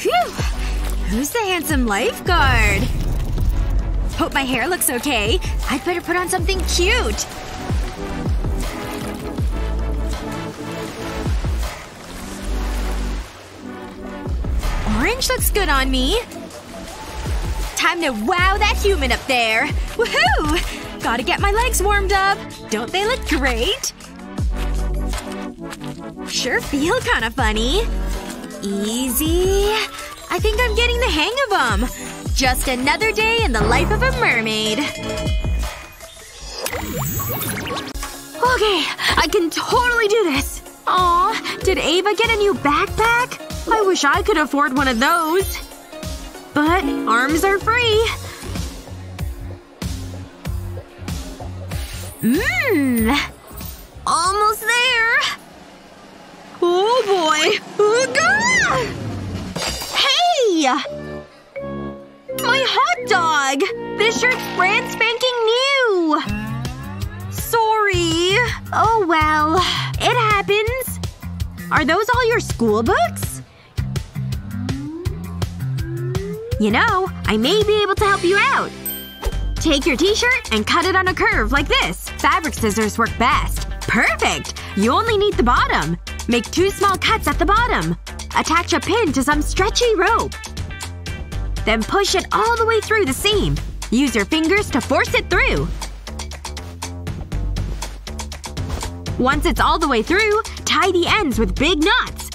Phew! Who's the handsome lifeguard? Hope my hair looks okay. I'd better put on something cute. Orange looks good on me. Time to wow that human up there. Woohoo! Gotta get my legs warmed up. Don't they look great? Sure feel kinda funny. Easy. I think I'm getting the hang of them. Just another day in the life of a mermaid. Okay, I can totally do this. Aw, did Ava get a new backpack? I wish I could afford one of those. But arms are free. Mmm. Almost there. Oh boy. Oh, Ooga! Hey! My hot dog! This shirt's brand spanking new! Sorry. Oh well. It happens. Are those all your school books? You know, I may be able to help you out. Take your t-shirt and cut it on a curve like this. Fabric scissors work best. Perfect! You only need the bottom. Make two small cuts at the bottom. Attach a pin to some stretchy rope. Then push it all the way through the seam. Use your fingers to force it through. Once it's all the way through, tie the ends with big knots.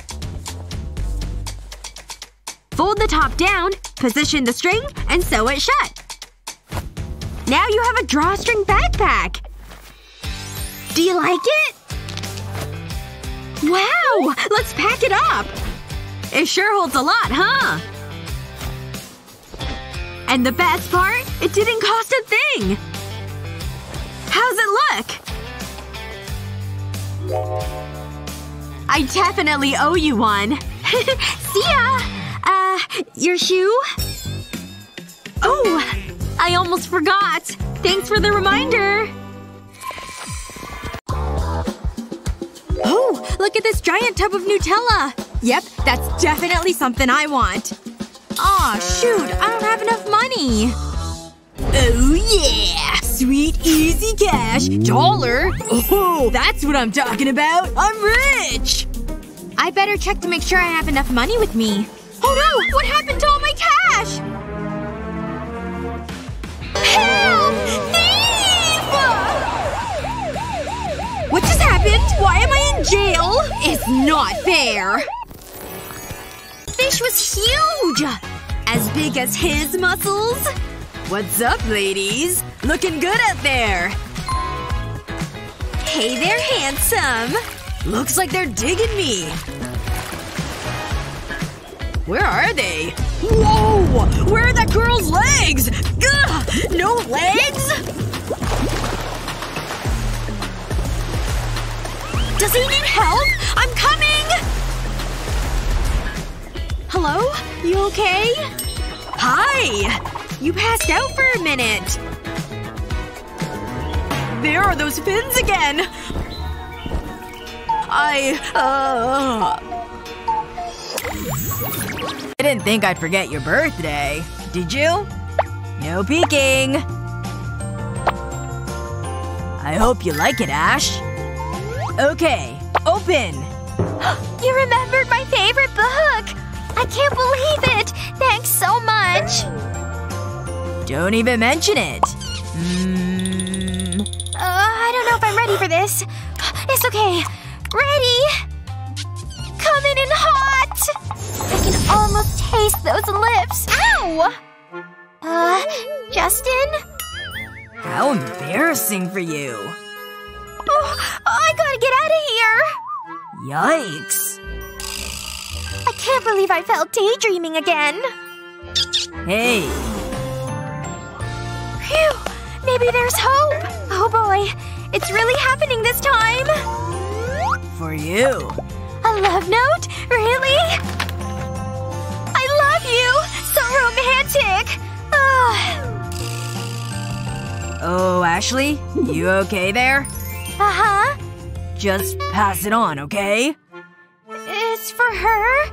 Fold the top down, position the string, and sew it shut. Now you have a drawstring backpack! Do you like it? Wow! Let's pack it up! It sure holds a lot, huh? And the best part? It didn't cost a thing! How's it look? I definitely owe you one. See ya! Uh, your shoe? Oh! I almost forgot! Thanks for the reminder! Oh! Look at this giant tub of Nutella! Yep, that's definitely something I want. Aw, shoot. I don't have enough money. Oh yeah! Sweet easy cash. Dollar? Oh, that's what I'm talking about. I'm rich! I better check to make sure I have enough money with me. Oh no! What happened to all my cash? Help! Happened? Why am I in jail? It's not fair. Fish was huge! As big as his muscles? What's up, ladies? Looking good out there. Hey there, handsome. Looks like they're digging me. Where are they? Whoa! Where are that girl's legs? Gah! No legs? Does he need help? I'm coming! Hello? You okay? Hi! You passed out for a minute. There are those fins again! I, uh… I didn't think I'd forget your birthday. Did you? No peeking. I hope you like it, Ash. Okay. Open! you remembered my favorite book! I can't believe it! Thanks so much! Don't even mention it. Mmm. Uh, I don't know if I'm ready for this. It's okay. Ready! Coming in hot! I can almost taste those lips. Ow! Uh, Justin? How embarrassing for you. I gotta get out of here! Yikes. I can't believe I felt daydreaming again. Hey. Phew. Maybe there's hope. Oh boy. It's really happening this time. For you. A love note? Really? I love you! So romantic! Ah. oh, Ashley? You okay there? Uh-huh. Just pass it on, okay? It's for her?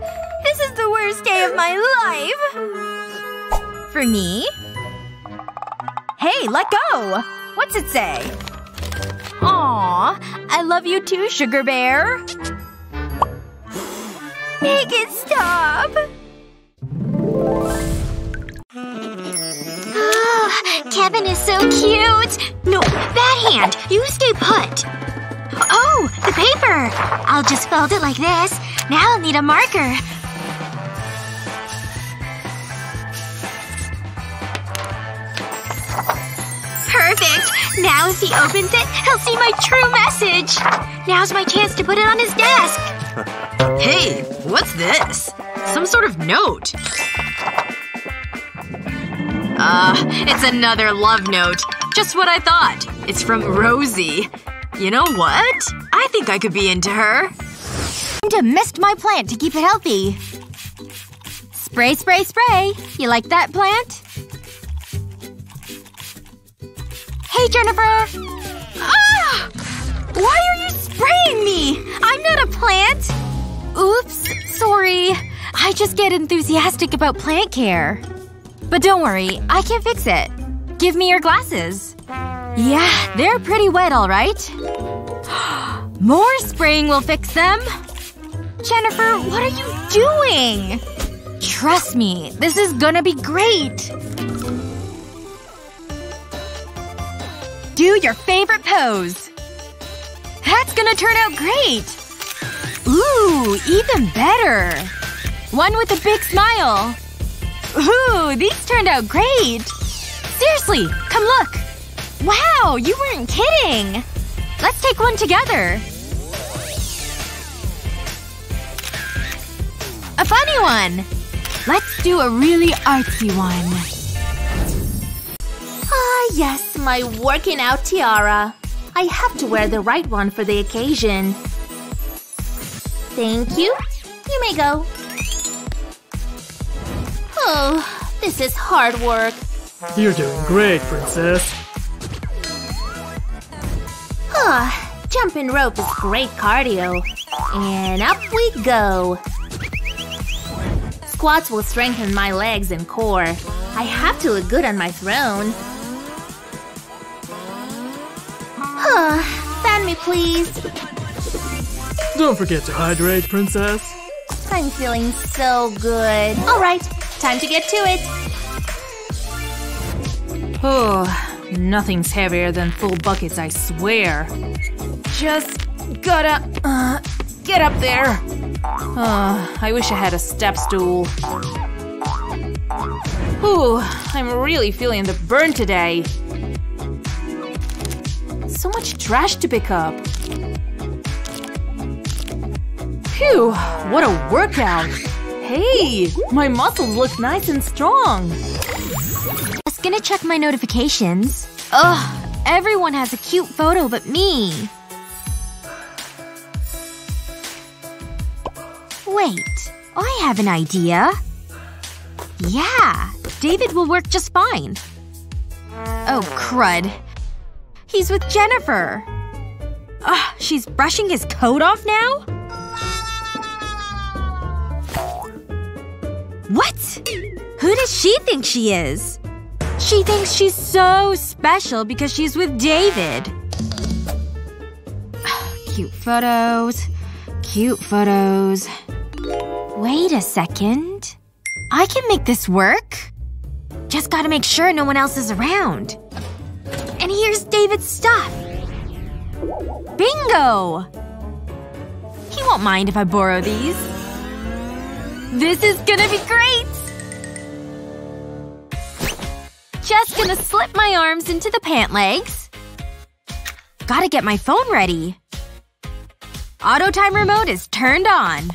This is the worst day of my life! For me? Hey, let go! What's it say? Aw, I love you too, Sugar Bear. Make it stop! Kevin is so cute! No, that hand! You stay put! Oh, the paper! I'll just fold it like this. Now I'll need a marker. Perfect! Now if he opens it, he'll see my true message! Now's my chance to put it on his desk! Hey, what's this? Some sort of note. Uh, it's another love note. Just what I thought. It's from Rosie. You know what? I think I could be into her. To missed my plant to keep it healthy. Spray, spray, spray. You like that plant? Hey, Jennifer! Ah! Why are you spraying me? I'm not a plant! Oops. Sorry. I just get enthusiastic about plant care. But don't worry. I can fix it. Give me your glasses. Yeah, they're pretty wet, alright. More spraying will fix them. Jennifer, what are you doing? Trust me, this is gonna be great. Do your favorite pose. That's gonna turn out great. Ooh, even better. One with a big smile. Ooh, these turned out great. Seriously, come look. Wow, you weren't kidding. Let's take one together. A funny one. Let's do a really artsy one. Ah, yes, my working out tiara. I have to wear the right one for the occasion. Thank you. You may go. Oh, this is hard work. You're doing great, princess. Ah, jumping rope is great cardio. And up we go. Squats will strengthen my legs and core. I have to look good on my throne. Ah, fan me please. Don't forget to hydrate, princess. I'm feeling so good. Alright, time to get to it. Oh, nothing's heavier than full buckets, I swear. Just gotta, uh, get up there. Uh, I wish I had a step stool. Ooh, I'm really feeling the burn today. So much trash to pick up. Phew, what a workout! Hey, my muscles look nice and strong. Just gonna check my notifications. Ugh, everyone has a cute photo but me. Wait, I have an idea. Yeah, David will work just fine. Oh, crud. He's with Jennifer. Ugh, she's brushing his coat off now? What? Who does she think she is? She thinks she's so special because she's with David. Cute photos. Cute photos. Wait a second. I can make this work. Just gotta make sure no one else is around. And here's David's stuff. Bingo! He won't mind if I borrow these. This is gonna be great! Just gonna slip my arms into the pant legs. Gotta get my phone ready. Auto timer mode is turned on.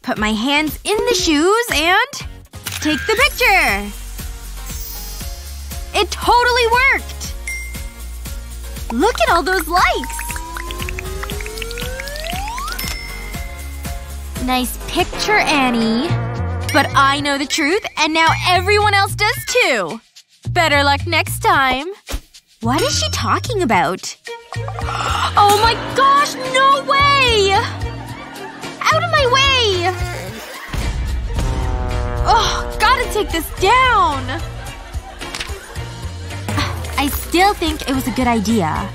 Put my hands in the shoes and… take the picture! It totally worked! Look at all those likes! Nice picture, Annie. But I know the truth, and now everyone else does too! Better luck next time. What is she talking about? Oh my gosh, no way! Out of my way! Oh, gotta take this down! I still think it was a good idea.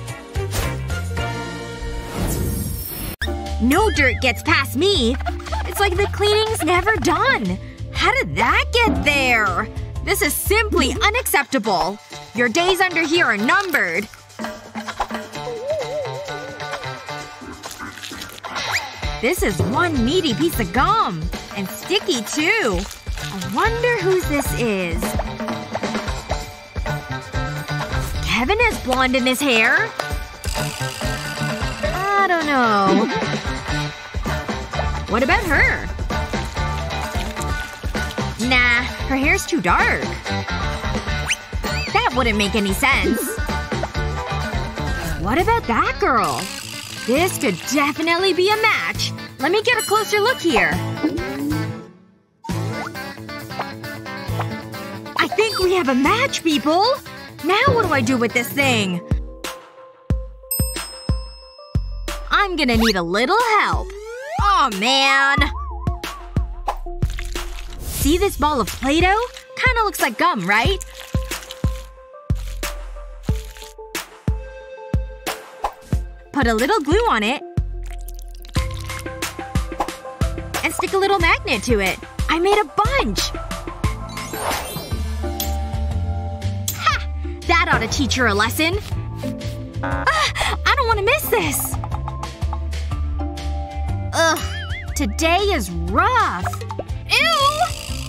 No dirt gets past me. It's like the cleaning's never done. How did that get there? This is simply unacceptable. Your days under here are numbered. This is one meaty piece of gum. And sticky, too. I wonder whose this is. Kevin has blonde in his hair? I don't know. What about her? Nah, her hair's too dark. That wouldn't make any sense. What about that girl? This could definitely be a match. Let me get a closer look here. I think we have a match, people! Now what do I do with this thing? I'm gonna need a little help. Oh, man. See this ball of Play-Doh? Kinda looks like gum, right? Put a little glue on it. And stick a little magnet to it. I made a bunch! Ha! That ought to teach her a lesson. Ah, I don't want to miss this! Ugh. Today is rough. Ew!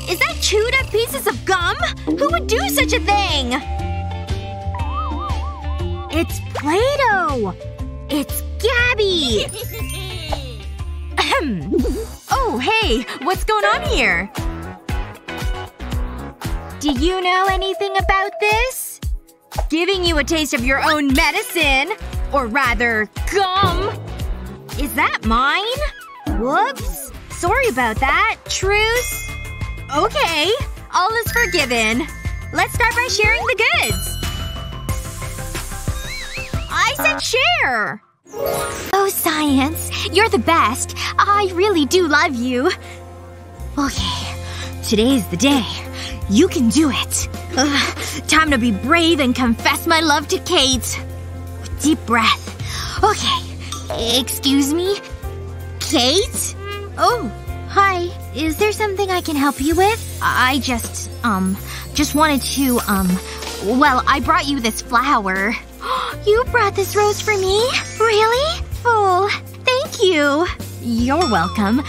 Is that chewed up pieces of gum? Who would do such a thing? It's Play-Doh! It's Gabby! Oh, hey. What's going on here? Do you know anything about this? Giving you a taste of your own medicine. Or rather, gum. Is that mine? Whoops. Sorry about that. Truce? Okay. All is forgiven. Let's start by sharing the goods. I said share! Oh, science. You're the best. I really do love you. Okay. Today's the day. You can do it. Ugh, time to be brave and confess my love to Kate. Deep breath. Okay. Excuse me? Kate? Oh. Hi. Is there something I can help you with? I just, um, just wanted to, um, well, I brought you this flower. You brought this rose for me? Really? Oh, thank you. You're welcome.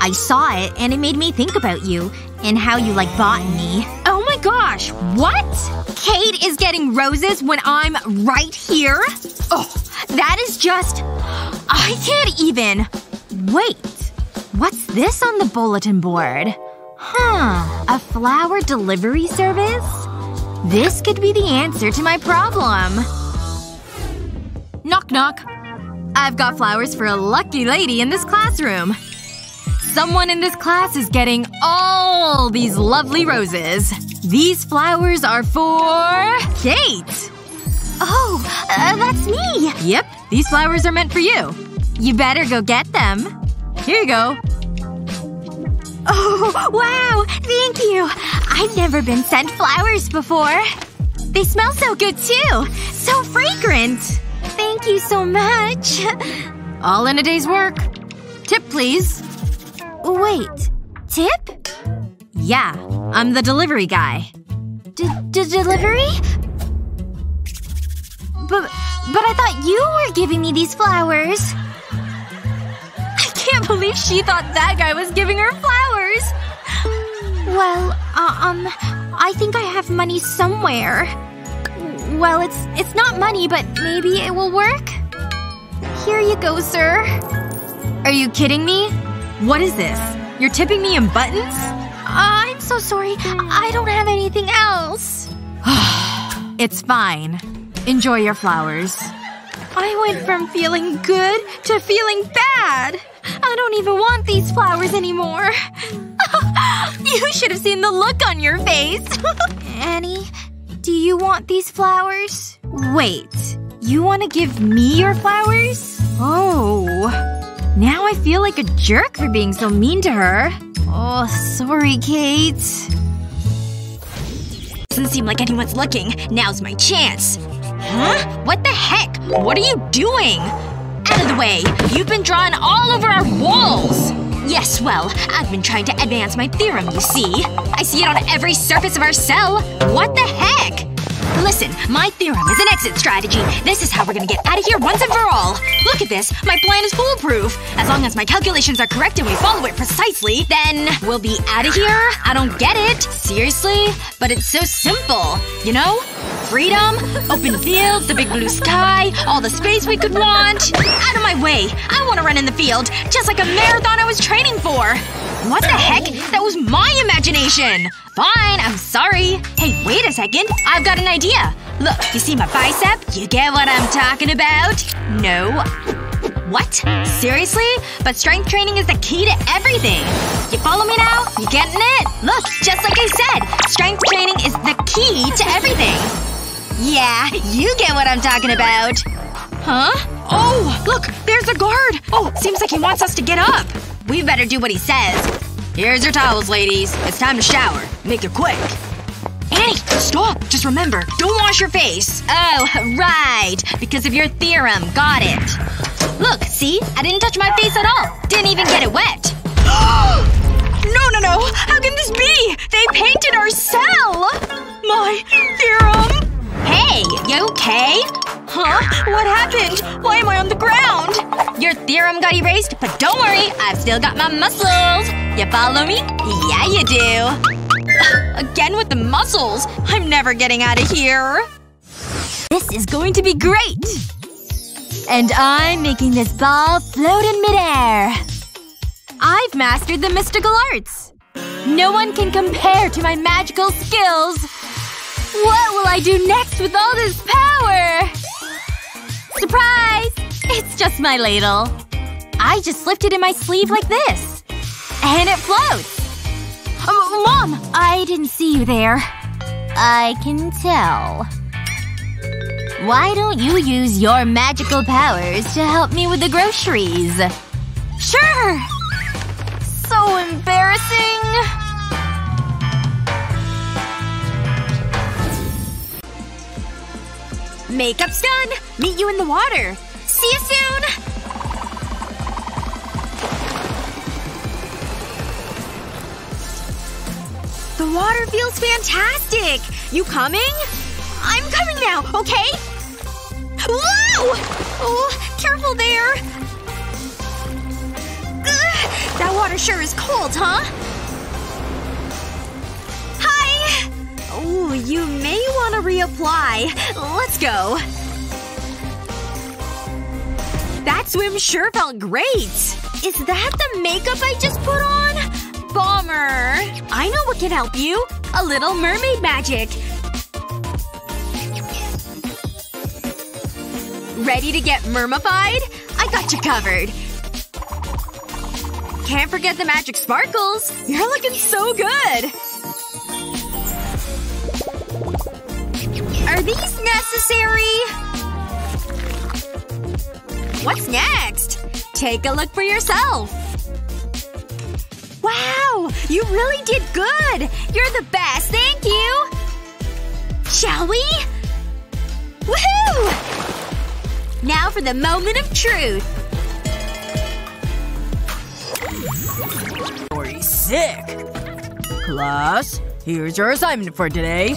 I saw it and it made me think about you. And how you like botany. Oh my gosh! What? Kate is getting roses when I'm right here? Oh, that is just… I can't even… Wait. What's this on the bulletin board? Huh. A flower delivery service? This could be the answer to my problem. Knock knock. I've got flowers for a lucky lady in this classroom. Someone in this class is getting all these lovely roses. These flowers are for… Kate! Oh, uh, that's me! Yep. These flowers are meant for you. You better go get them. Here you go. Oh, wow! Thank you! I've never been sent flowers before. They smell so good, too! So fragrant! Thank you so much. All in a day's work. Tip, please. Wait. Tip? Yeah. I'm the delivery guy. D-delivery? But, but I thought you were giving me these flowers. I can't believe she thought that guy was giving her flowers. Well, uh, um, I think I have money somewhere. Well, it's it's not money, but maybe it will work? Here you go, sir. Are you kidding me? What is this? You're tipping me in buttons? Uh, I'm so sorry. I don't have anything else. it's fine. Enjoy your flowers. I went from feeling good to feeling bad. I don't even want these flowers anymore. you should have seen the look on your face. Annie, do you want these flowers? Wait. You want to give me your flowers? Oh. Now I feel like a jerk for being so mean to her. Oh, sorry, Kate. Doesn't seem like anyone's looking. Now's my chance. Huh? What the heck? What are you doing? Out of the way. You've been drawing all over our walls! Yes, well, I've been trying to advance my theorem, you see. I see it on every surface of our cell. What the heck? Listen, my theorem is an exit strategy. This is how we're gonna get out of here once and for all. Look at this. My plan is foolproof. As long as my calculations are correct and we follow it precisely, then we'll be out of here? I don't get it. Seriously? But it's so simple. You know? Freedom, open fields, the big blue sky, all the space we could want. Out of my way. I want to run in the field. Just like a marathon I was training for. What the heck? That was my imagination! Fine, I'm sorry. Hey, wait a second. I've got an idea. Look, you see my bicep? You get what I'm talking about? No. What? Seriously? But strength training is the key to everything. You follow me now? You getting it? Look, just like I said, strength training is the key to everything. Yeah, you get what I'm talking about. Huh? Oh, look, there's a guard! Oh, seems like he wants us to get up. We better do what he says. Here's your towels, ladies. It's time to shower. Make it quick. Annie! Stop! Just remember, don't wash your face. Oh, right. Because of your theorem. Got it. Look, see? I didn't touch my face at all. Didn't even get it wet. no, no, no! How can this be? They painted our cell! My theorem! Hey, you okay? Huh? What happened? Why am I on the ground? Your theorem got erased, but don't worry, I've still got my muscles. You follow me? Yeah, you do. Again with the muscles. I'm never getting out of here. This is going to be great! And I'm making this ball float in midair. I've mastered the mystical arts. No one can compare to my magical skills. What will I do next with all this power? Surprise! It's just my ladle. I just slipped it in my sleeve like this. And it floats. Uh, Mom! I didn't see you there. I can tell. Why don't you use your magical powers to help me with the groceries? Sure! So embarrassing. Makeup's done! Meet you in the water! See you soon! The water feels fantastic! You coming? I'm coming now, okay? Whoa! Oh, careful there! Ugh, that water sure is cold, huh? Hi! Oh, you may want to reapply. Let's go. That swim sure felt great. Is that the makeup I just put on? Bummer. I know what can help you. A little mermaid magic. Ready to get mermified? I got you covered. Can't forget the magic sparkles. You're looking so good. Are these necessary? What's next? Take a look for yourself. Wow! You really did good! You're the best, thank you! Shall we? Woohoo! Now for the moment of truth. Story sick. Class, here's your assignment for today.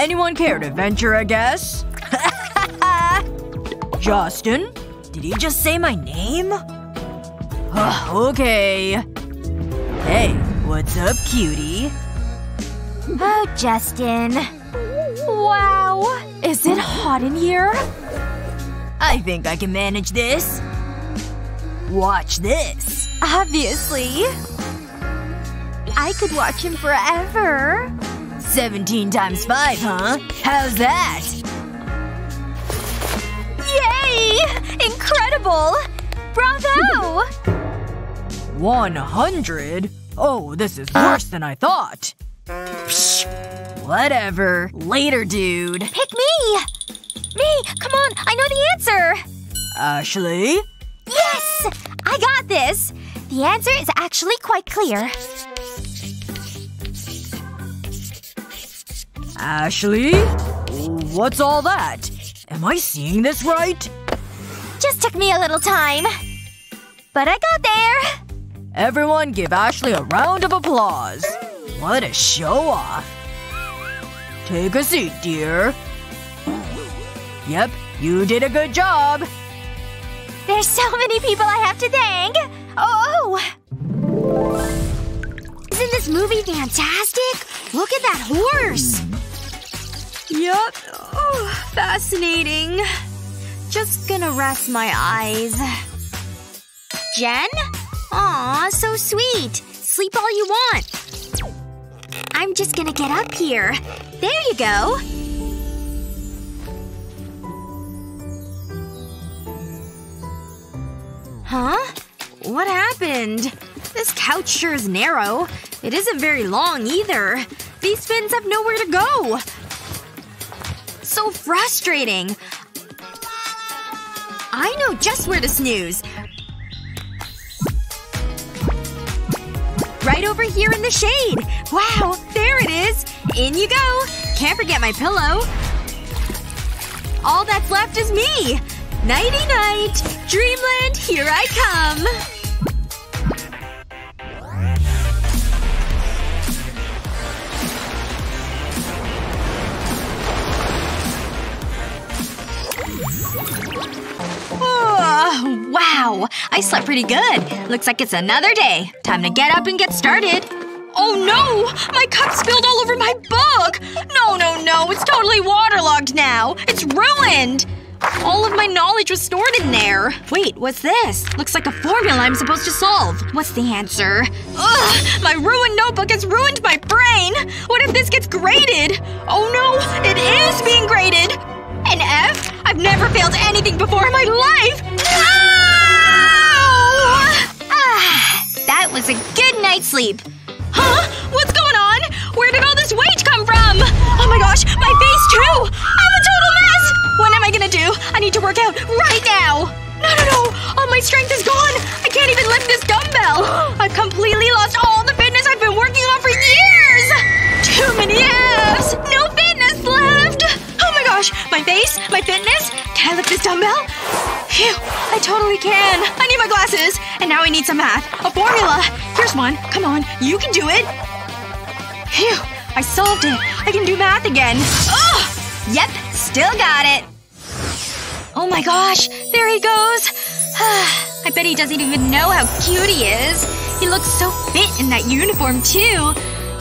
Anyone care to venture a guess? Justin? Did he just say my name? okay. Hey, what's up, cutie? Oh, Justin. Wow. Is it hot in here? I think I can manage this. Watch this. Obviously. I could watch him forever. 17 times 5, huh? How's that? Yay! Incredible! Bravo! 100? Oh, this is worse than I thought. Psh, whatever. Later, dude. Pick me! Me! Come on! I know the answer! Ashley? Yes! I got this! The answer is actually quite clear. Ashley? What's all that? Am I seeing this right? Just took me a little time. But I got there! Everyone give Ashley a round of applause. What a show-off. Take a seat, dear. Yep, you did a good job. There's so many people I have to thank! Oh! Isn't this movie fantastic? Look at that horse! Yup. Oh, fascinating. Just gonna rest my eyes. Jen? Aw, so sweet. Sleep all you want. I'm just gonna get up here. There you go. Huh? What happened? This couch sure is narrow. It isn't very long, either. These fins have nowhere to go. So frustrating. I know just where to snooze. Right over here in the shade. Wow, there it is. In you go. Can't forget my pillow. All that's left is me. Nighty night. Dreamland, here I come. Oh, wow. I slept pretty good. Looks like it's another day. Time to get up and get started. Oh no! My cup spilled all over my book! No, no, no. It's totally waterlogged now. It's ruined! All of my knowledge was stored in there. Wait, what's this? Looks like a formula I'm supposed to solve. What's the answer? Ugh! My ruined notebook has ruined my brain! What if this gets graded? Oh no! It is being graded! An F? I've never failed anything before in my life! No! Ah, that was a good night's sleep. Huh? What's going on? Where did all this weight come from? Oh my gosh, my face too! I'm a total mess! What am I gonna do? I need to work out right now! No, no, no! All my strength is gone! I can't even lift this dumbbell! I've completely lost all the fitness I've been working on for years! Too many F's! No gosh! My face? My fitness? Can I lift this dumbbell? Phew. I totally can. I need my glasses. And now I need some math. A formula. Here's one. Come on. You can do it. Phew. I solved it. I can do math again. Ugh! Yep. Still got it. Oh my gosh. There he goes. I bet he doesn't even know how cute he is. He looks so fit in that uniform, too.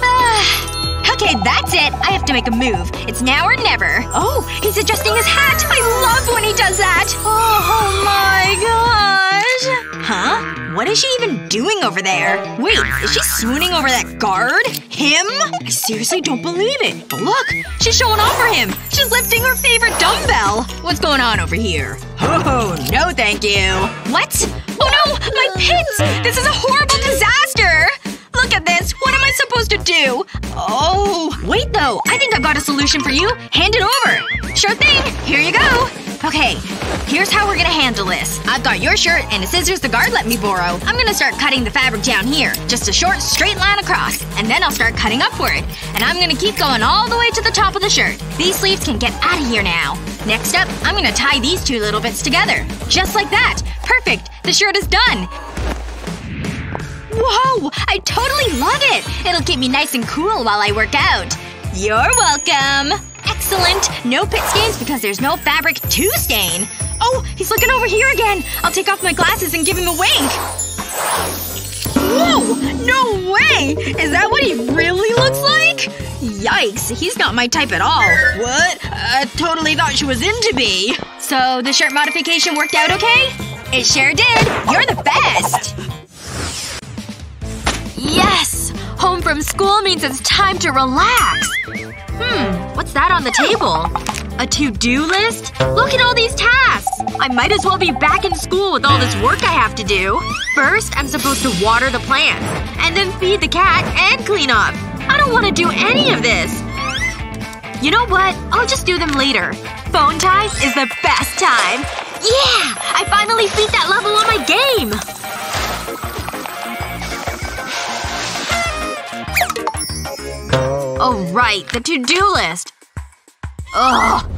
Ah. Okay, that's it. I have to make a move. It's now or never. Oh, he's adjusting his hat. I love when he does that. Oh, oh my gosh. Huh? What is she even doing over there? Wait, is she swooning over that guard? Him? I seriously don't believe it. But look, she's showing off for him. She's lifting her favorite dumbbell. What's going on over here? Oh, no thank you. What? Oh no! My pins! This is a horrible disaster! Oh. Wait though, I think I've got a solution for you. Hand it over. Sure thing. Here you go. Okay. Here's how we're gonna handle this. I've got your shirt and the scissors the guard let me borrow. I'm gonna start cutting the fabric down here. Just a short, straight line across. And then I'll start cutting upward. And I'm gonna keep going all the way to the top of the shirt. These sleeves can get out of here now. Next up, I'm gonna tie these two little bits together. Just like that. Perfect. The shirt is done. Whoa! I totally love it! It'll keep me nice and cool while I work out. You're welcome! Excellent! No pit stains because there's no fabric to stain. Oh, he's looking over here again! I'll take off my glasses and give him a wink. Whoa! No way! Is that what he really looks like? Yikes, he's not my type at all. What? I totally thought she was into me. So, the shirt modification worked out okay? It sure did! You're the best! Yes! Home from school means it's time to relax. Hmm, what's that on the table? A to-do list? Look at all these tasks! I might as well be back in school with all this work I have to do. First, I'm supposed to water the plants. And then feed the cat and clean up. I don't want to do any of this. You know what? I'll just do them later. Phone time is the best time. Yeah! I finally beat that level on my game! Oh right, the to-do list. Ugh.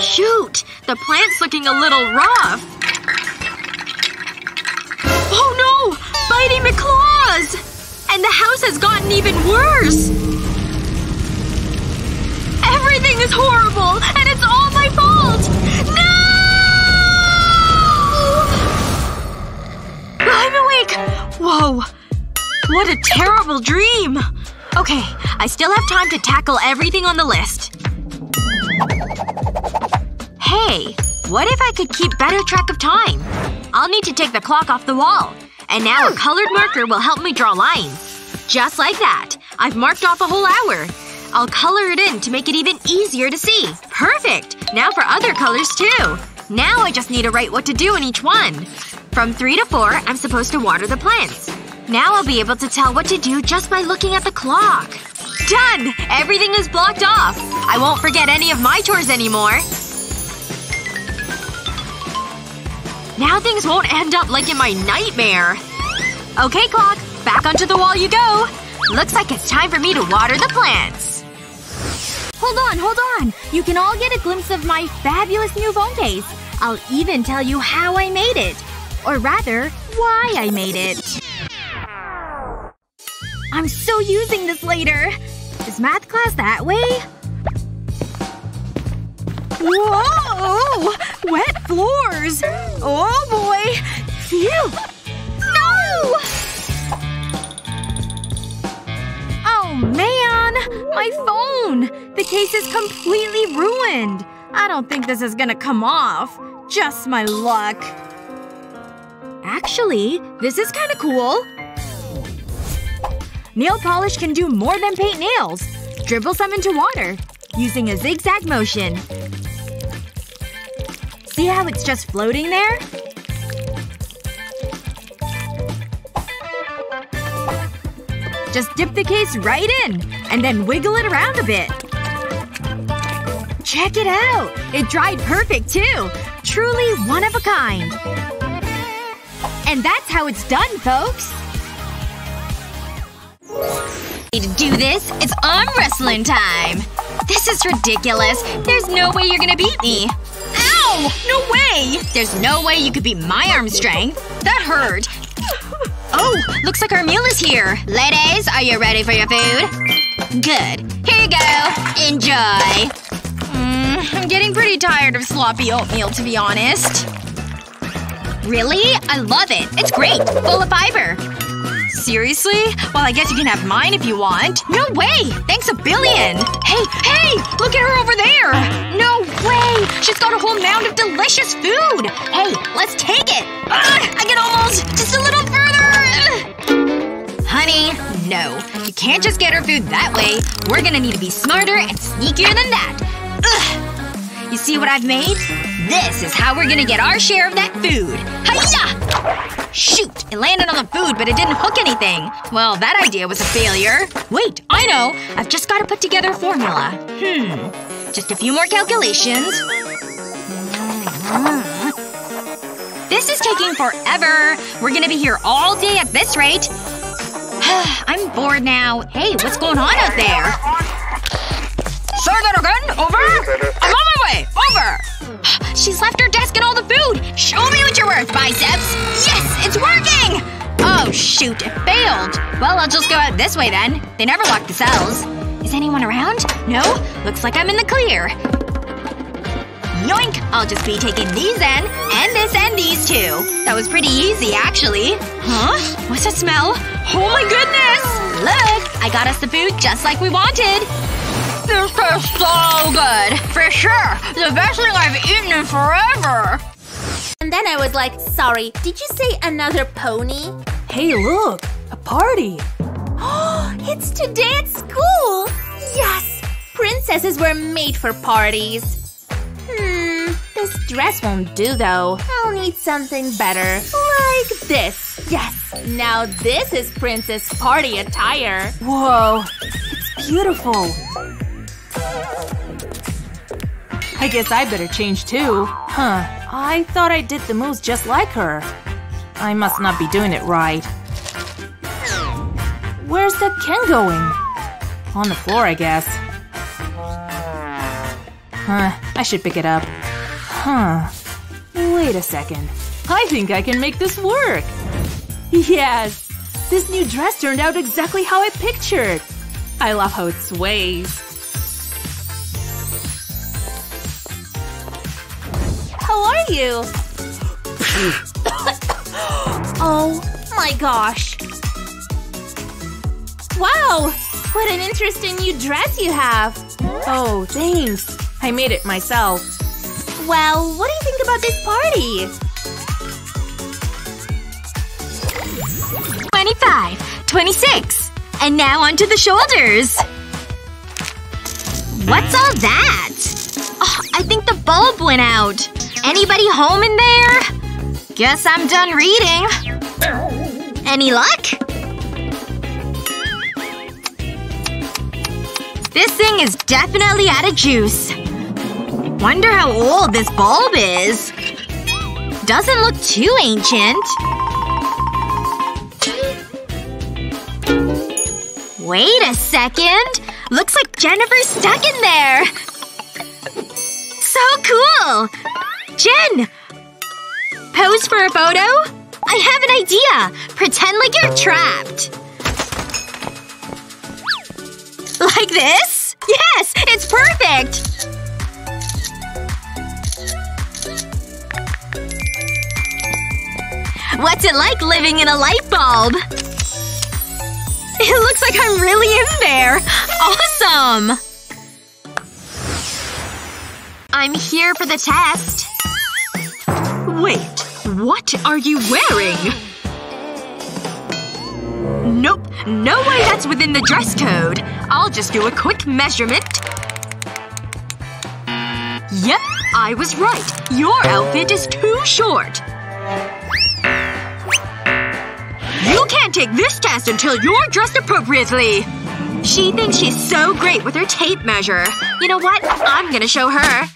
Shoot! The plant's looking a little rough. Oh no! Biting the claws! And the house has gotten even worse! Everything is horrible! And it's all my fault! No! I'm awake! Whoa. What a terrible dream! Okay, I still have time to tackle everything on the list. Hey, what if I could keep better track of time? I'll need to take the clock off the wall. And now a colored marker will help me draw lines. Just like that. I've marked off a whole hour. I'll color it in to make it even easier to see. Perfect! Now for other colors too. Now I just need to write what to do in each one. From three to four, I'm supposed to water the plants. Now I'll be able to tell what to do just by looking at the clock. Done! Everything is blocked off. I won't forget any of my chores anymore. Now things won't end up like in my nightmare. Okay, clock. Back onto the wall you go. Looks like it's time for me to water the plants. Hold on, hold on. You can all get a glimpse of my fabulous new phone case. I'll even tell you how I made it. Or rather, why I made it. I'm so using this later. Is math class that way? Whoa! Wet floors! Oh boy! Phew! No! Oh man! My phone! The case is completely ruined! I don't think this is gonna come off. Just my luck. Actually, this is kinda cool. Nail polish can do more than paint nails. Dribble some into water. Using a zigzag motion. See how it's just floating there? Just dip the case right in. And then wiggle it around a bit. Check it out! It dried perfect, too! Truly one of a kind. And that's how it's done, folks! Need to do this? It's arm wrestling time! This is ridiculous. There's no way you're gonna beat me. Ow! No way! There's no way you could beat my arm strength. That hurt. Oh, looks like our meal is here. Ladies, are you ready for your food? Good. Here you go. Enjoy. Mm, I'm getting pretty tired of sloppy oatmeal, to be honest. Really? I love it. It's great. Full of fiber. Seriously? Well, I guess you can have mine if you want. No way! Thanks a billion! Hey, hey! Look at her over there! No way! She's got a whole mound of delicious food! Hey, let's take it! Ugh, I can almost… just a little further! Honey, no. You can't just get her food that way. We're gonna need to be smarter and sneakier than that. Ugh. You see what I've made? This is how we're gonna get our share of that food. Hiya! Shoot! It landed on the food, but it didn't hook anything. Well, that idea was a failure. Wait, I know! I've just gotta put together a formula. Hmm. Just a few more calculations. This is taking forever. We're gonna be here all day at this rate. I'm bored now. Hey, what's going on out there? Say that again? Over? I'm on my way! Over! She's left her desk and all the food! Show me what you're worth, biceps! Yes! It's working! Oh shoot, it failed. Well, I'll just go out this way then. They never lock the cells. Is anyone around? No? Looks like I'm in the clear. Yoink! I'll just be taking these in, and this and these too. That was pretty easy, actually. Huh? What's that smell? Oh my goodness! Look! I got us the food just like we wanted. This tastes so good! For sure! The best thing I've eaten in forever! And then I was like, sorry, did you say another pony? Hey look! A party! it's today at school! Yes! Princesses were made for parties. Hmm, this dress won't do though. I'll need something better. Like this. Yes! Now this is princess party attire. Whoa. It's beautiful. I guess I better change too. Huh. I thought I did the moves just like her. I must not be doing it right. Where's the Ken going? On the floor, I guess. Huh, I should pick it up. Huh. Wait a second. I think I can make this work! Yes! This new dress turned out exactly how I pictured! I love how it sways. How are you? oh my gosh. Wow! What an interesting new dress you have! Oh, thanks. I made it myself. Well, what do you think about this party? 25, 26. And now onto the shoulders. What's all that? Oh, I think the bulb went out. Anybody home in there? Guess I'm done reading. Any luck? This thing is definitely out of juice. Wonder how old this bulb is. Doesn't look too ancient. Wait a second! Looks like Jennifer's stuck in there! So cool! Jen! Pose for a photo? I have an idea! Pretend like you're trapped. Like this? Yes! It's perfect! What's it like living in a light bulb? It looks like I'm really in there! Awesome! I'm here for the test. Wait. What are you wearing? Nope. No way that's within the dress code. I'll just do a quick measurement. Yep, I was right. Your outfit is too short. You can't take this test until you're dressed appropriately. She thinks she's so great with her tape measure. You know what? I'm gonna show her.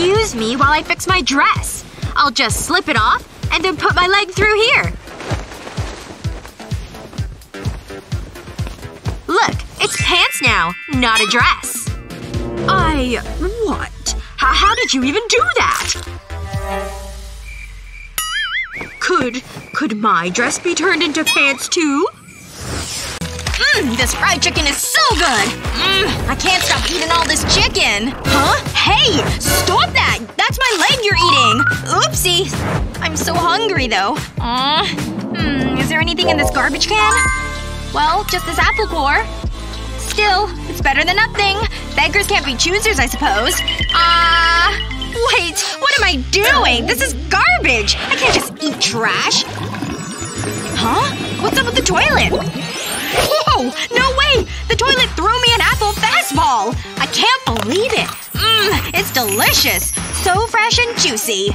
Excuse me while I fix my dress. I'll just slip it off and then put my leg through here. Look, it's pants now, not a dress. I… what? How, how did you even do that? Could… could my dress be turned into pants too? Mmm, this fried chicken is so good! Mmm, I can't stop eating all this chicken. Huh? Hey! Stop that! That's my leg you're eating! Oopsie. I'm so hungry, though. Aw. Hmm, is there anything in this garbage can? Well, just this apple core. Still, it's better than nothing. Beggars can't be choosers, I suppose. Ah… Uh, wait, what am I doing? This is garbage! I can't just eat trash. Huh? What's up with the toilet? No way! The toilet threw me an apple fastball! I can't believe it! Mmm, it's delicious! So fresh and juicy.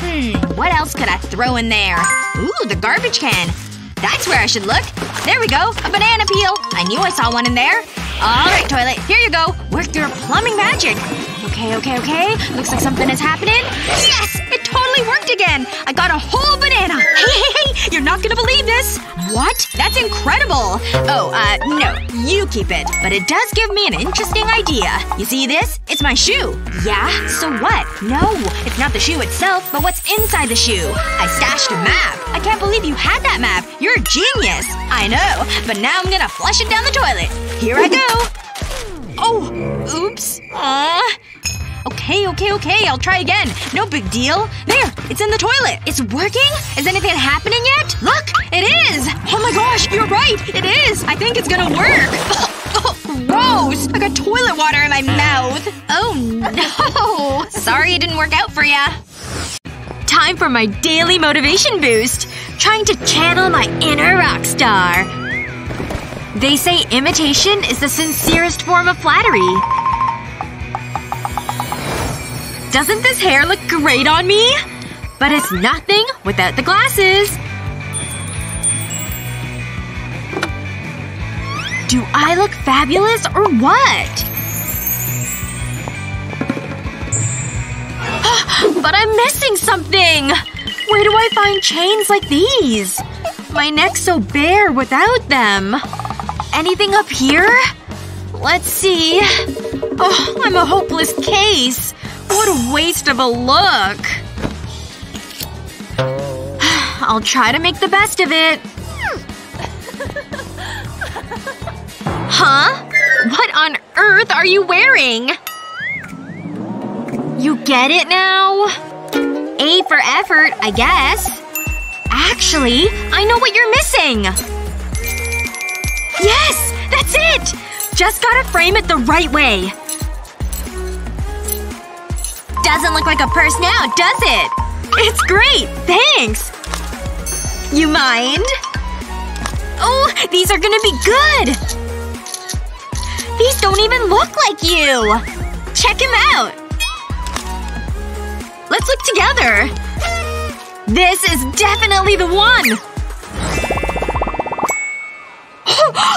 Hmm, what else could I throw in there? Ooh, the garbage can. That's where I should look. There we go. A banana peel. I knew I saw one in there. Alright, toilet. Here you go. Work your plumbing magic. Okay, okay, okay. Looks like something is happening. Yes! It totally worked again! I got a whole banana! Hey! You're not gonna believe this! What? That's incredible! Oh, uh, no. You keep it. But it does give me an interesting idea. You see this? It's my shoe. Yeah? So what? No. It's not the shoe itself, but what's inside the shoe. I stashed a map. I can't believe you had that map. You're a genius. I know. But now I'm gonna flush it down the toilet. Here I go. Oh! Oops. Aww. Okay, okay, okay. I'll try again. No big deal. There! It's in the toilet. It's working? Is anything happening yet? Look! It is! Oh my gosh, you're right! It is! I think it's gonna work. Oh, gross! I got toilet water in my mouth. Oh no. Sorry it didn't work out for ya. Time for my daily motivation boost. Trying to channel my inner rock star. They say imitation is the sincerest form of flattery. Doesn't this hair look great on me? But it's nothing without the glasses. Do I look fabulous or what? but I'm missing something! Where do I find chains like these? My neck's so bare without them. Anything up here? Let's see. Oh, I'm a hopeless case. What a waste of a look. I'll try to make the best of it. Huh? What on earth are you wearing? You get it now? A for effort, I guess. Actually, I know what you're missing! Yes! That's it! Just gotta frame it the right way. Doesn't look like a purse now, does it? It's great! Thanks! You mind? Oh, these are gonna be good! These don't even look like you! Check him out! Let's look together! This is definitely the one!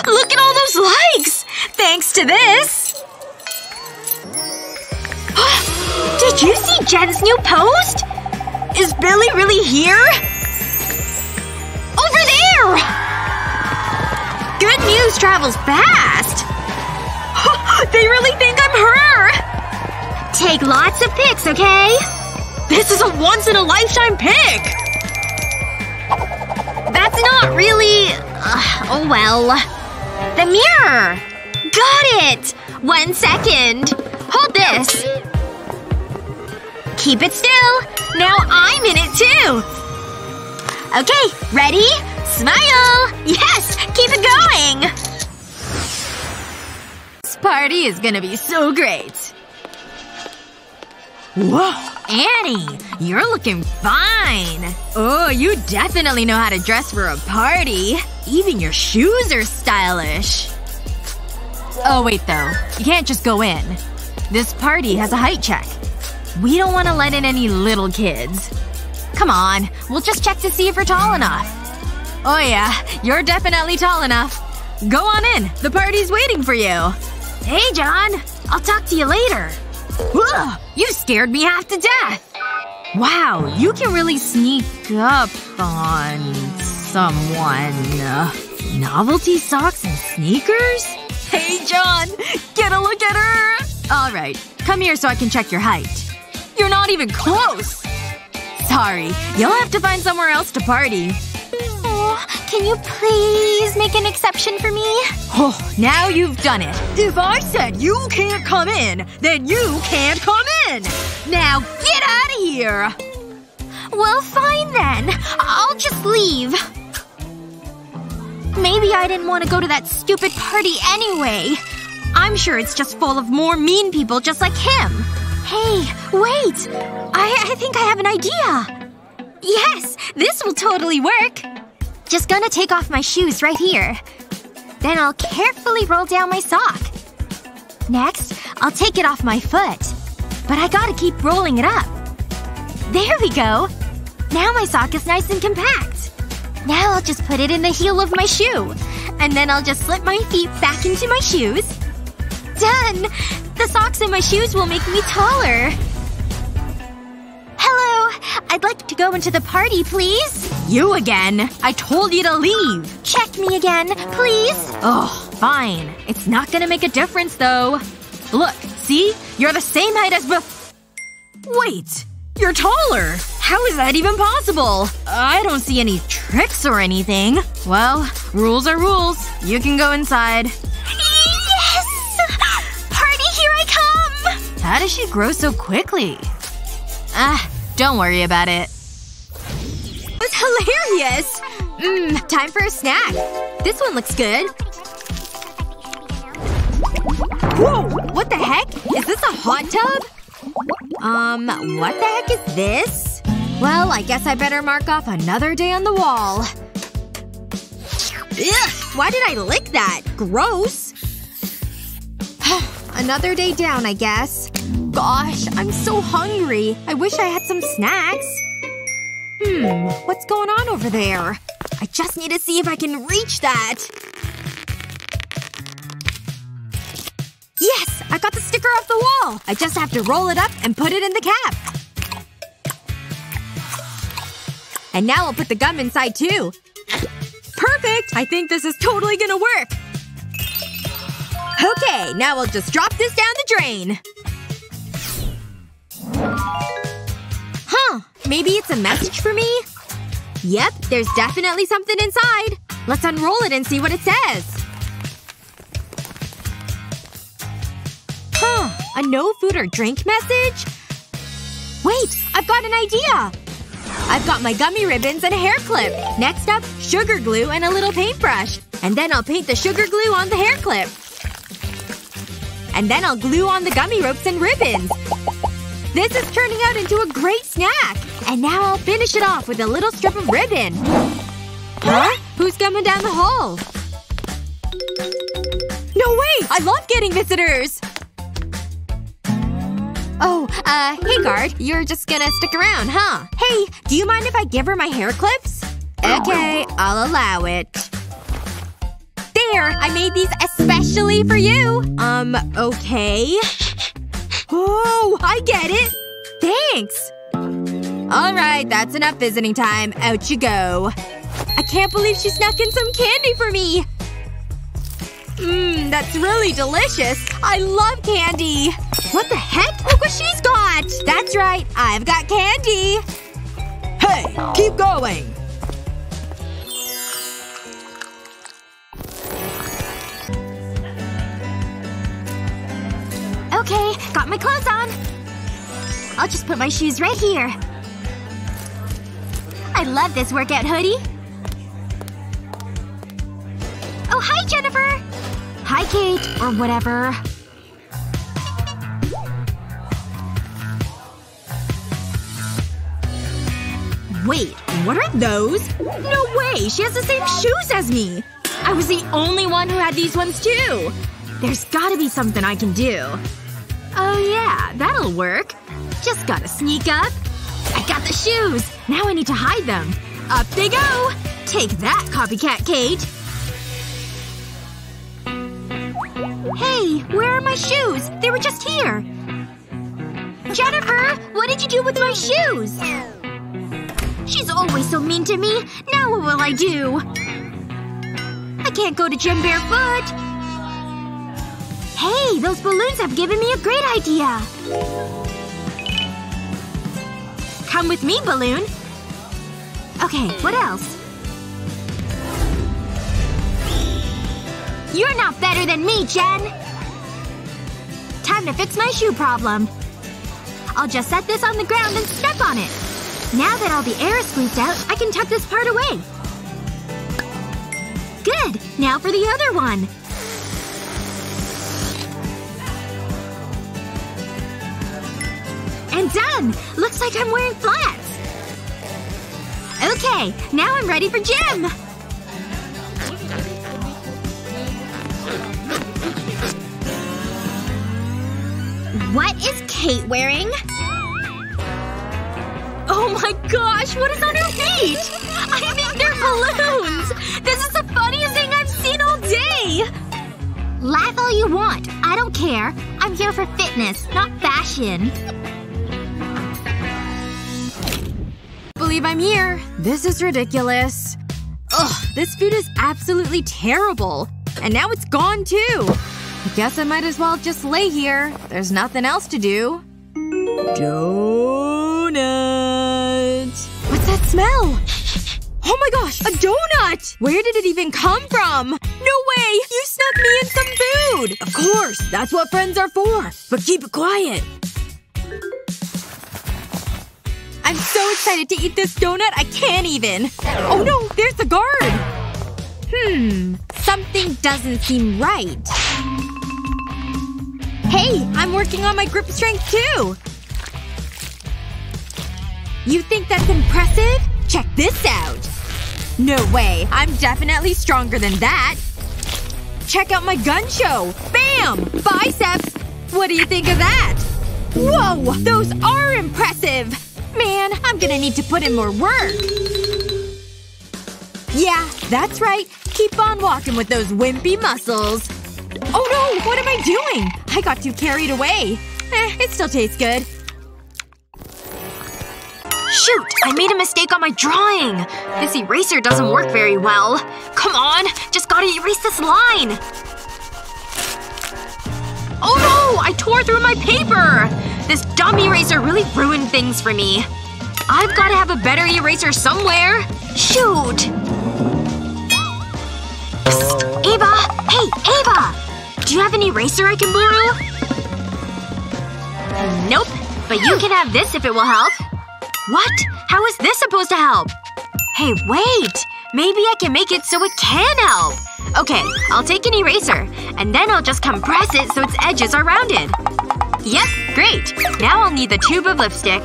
look at all those likes! Thanks to this! Did you see Jen's new post? Is Billy really here? Over there! Good news travels fast! they really think I'm her! Take lots of pics, okay? This is a once-in-a-lifetime pick! That's not really… Uh, oh well. The mirror! Got it! One second. Hold this. Keep it still. Now I'm in it too. Okay, ready? Smile! Yes! Keep it going! This party is gonna be so great. Whoa! Annie! You're looking fine! Oh, you definitely know how to dress for a party. Even your shoes are stylish. Oh wait though. You can't just go in. This party has a height check. We don't want to let in any little kids. Come on. We'll just check to see if you're tall enough. Oh yeah. You're definitely tall enough. Go on in. The party's waiting for you. Hey, John. I'll talk to you later. Ugh, you scared me half to death. Wow, you can really sneak up on someone. Novelty socks and sneakers? Hey, John! Get a look at her! Alright, come here so I can check your height. You're not even close! Sorry, you'll have to find somewhere else to party. Oh, can you please make an exception for me? Oh, now you've done it. If I said you can't come in, then you can't come in! Now get out of here! Well, fine then. I'll just leave. Maybe I didn't want to go to that stupid party anyway. I'm sure it's just full of more mean people just like him. Hey, wait! I, I think I have an idea! Yes! This will totally work! Just gonna take off my shoes right here. Then I'll carefully roll down my sock. Next, I'll take it off my foot. But I gotta keep rolling it up. There we go! Now my sock is nice and compact. Now I'll just put it in the heel of my shoe. And then I'll just slip my feet back into my shoes. Done! The socks in my shoes will make me taller. Hello! I'd like to go into the party, please. You again. I told you to leave. Check me again, please. Oh, fine. It's not gonna make a difference, though. Look, see? You're the same height as bef- Wait! You're taller! How is that even possible? I don't see any tricks or anything. Well, rules are rules. You can go inside. How does she grow so quickly? Ah, don't worry about it. It was hilarious! Mmm, time for a snack. This one looks good. Whoa! What the heck? Is this a hot tub? Um, what the heck is this? Well, I guess I better mark off another day on the wall. Ugh! Why did I lick that? Gross! Another day down, I guess. Gosh, I'm so hungry. I wish I had some snacks. Hmm, what's going on over there? I just need to see if I can reach that. Yes! I got the sticker off the wall! I just have to roll it up and put it in the cap. And now I'll put the gum inside too. Perfect! I think this is totally gonna work. Okay, now we'll just drop this down the drain. Huh. Maybe it's a message for me? Yep, there's definitely something inside. Let's unroll it and see what it says. Huh. A no food or drink message? Wait! I've got an idea! I've got my gummy ribbons and a hair clip. Next up, sugar glue and a little paintbrush. And then I'll paint the sugar glue on the hair clip. And then I'll glue on the gummy ropes and ribbons. This is turning out into a great snack! And now I'll finish it off with a little strip of ribbon. Huh? Who's coming down the hall? No way! I love getting visitors! Oh, uh, hey guard. You're just gonna stick around, huh? Hey, do you mind if I give her my hair clips? Okay, I'll allow it. There! I made these especially for you! Um, okay. Oh, I get it! Thanks! Alright, that's enough visiting time. Out you go. I can't believe she snuck in some candy for me! Mmm, that's really delicious. I love candy. What the heck? Look what she's got! That's right, I've got candy! Hey! Keep going! Okay, got my clothes on. I'll just put my shoes right here. I love this workout hoodie. Oh, hi, Jennifer! Hi, Kate. Or whatever. Wait, what are those? No way! She has the same shoes as me! I was the only one who had these ones too! There's gotta be something I can do. Oh yeah, that'll work. Just gotta sneak up. I got the shoes! Now I need to hide them. Up they go! Take that, copycat Kate! Hey, where are my shoes? They were just here. Jennifer! What did you do with my shoes? She's always so mean to me. Now what will I do? I can't go to gym barefoot. Hey, those balloons have given me a great idea. Come with me, balloon. Okay, what else? You're not better than me, Jen! Time to fix my shoe problem. I'll just set this on the ground and step on it. Now that all the air is squeezed out, I can tuck this part away. Good! Now for the other one. And done! Looks like I'm wearing flats. Okay, now I'm ready for gym! What is Kate wearing? Oh my gosh, what is on her feet? I think they're balloons! This is the funniest thing I've seen all day! Laugh all you want. I don't care. I'm here for fitness, not fashion. Believe I'm here. This is ridiculous. Ugh, this food is absolutely terrible. And now it's gone too. I guess I might as well just lay here. There's nothing else to do. Donut. What's that smell? Oh my gosh, a donut! Where did it even come from? No way! You snuck me in some food! Of course! That's what friends are for! But keep it quiet! I'm so excited to eat this donut, I can't even! Oh no! There's the guard! Hmm. Something doesn't seem right. Hey! I'm working on my grip strength too! You think that's impressive? Check this out! No way. I'm definitely stronger than that. Check out my gun show! Bam! Biceps! What do you think of that? Whoa! Those are impressive! Man, I'm gonna need to put in more work. Yeah, that's right. Keep on walking with those wimpy muscles. Oh no! What am I doing? I got too carried away. Eh, it still tastes good. Shoot! I made a mistake on my drawing! This eraser doesn't work very well. Come on! Just gotta erase this line! Oh no! I tore through my paper! This dumb eraser really ruined things for me. I've gotta have a better eraser somewhere. Shoot! Ava! Hey, Ava! Do you have an eraser I can borrow? Nope. But you can have this if it will help. What? How is this supposed to help? Hey, wait! Maybe I can make it so it can help. Okay, I'll take an eraser. And then I'll just compress it so its edges are rounded. Yep, great. Now I'll need the tube of lipstick.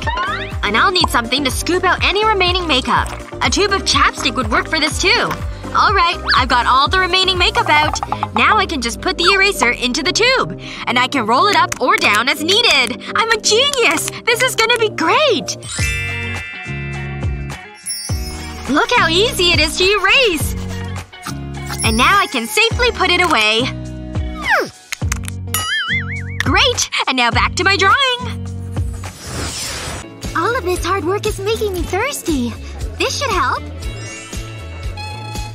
And I'll need something to scoop out any remaining makeup. A tube of chapstick would work for this too. Alright, I've got all the remaining makeup out. Now I can just put the eraser into the tube. And I can roll it up or down as needed. I'm a genius! This is gonna be great! Look how easy it is to erase! And now I can safely put it away. Great! And now back to my drawing! All of this hard work is making me thirsty. This should help.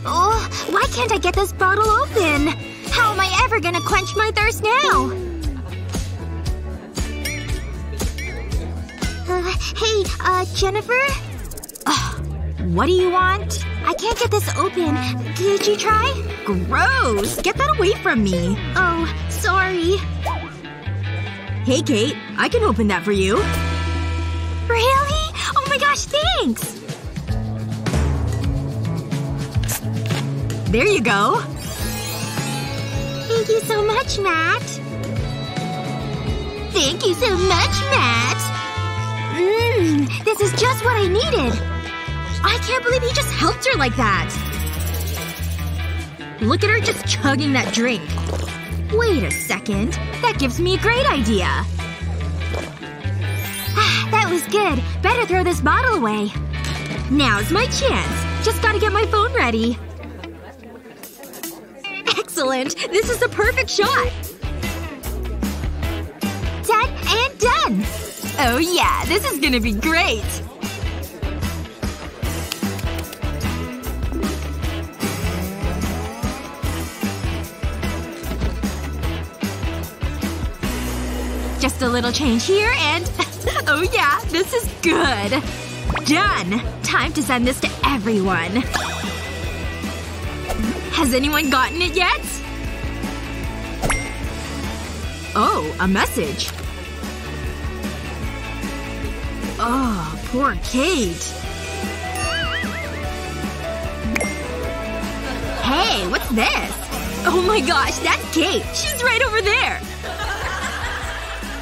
Oh, why can't I get this bottle open? How am I ever gonna quench my thirst now? Uh, hey, uh, Jennifer? What do you want? I can't get this open. Did you try? Gross! Get that away from me. Oh, sorry. Hey, Kate. I can open that for you. Really? Oh my gosh, thanks! There you go. Thank you so much, Matt. Thank you so much, Matt. Mmm, this is just what I needed. I can't believe he just helped her like that. Look at her just chugging that drink. Wait a second. That gives me a great idea. Ah, that was good. Better throw this bottle away. Now's my chance. Just gotta get my phone ready. Excellent! This is the perfect shot! Set and done! Oh yeah, this is gonna be great! Little change here and oh yeah, this is good! Done! Time to send this to everyone. Has anyone gotten it yet? Oh, a message. Oh, poor Kate. Hey, what's this? Oh my gosh, that's Kate. She's right over there.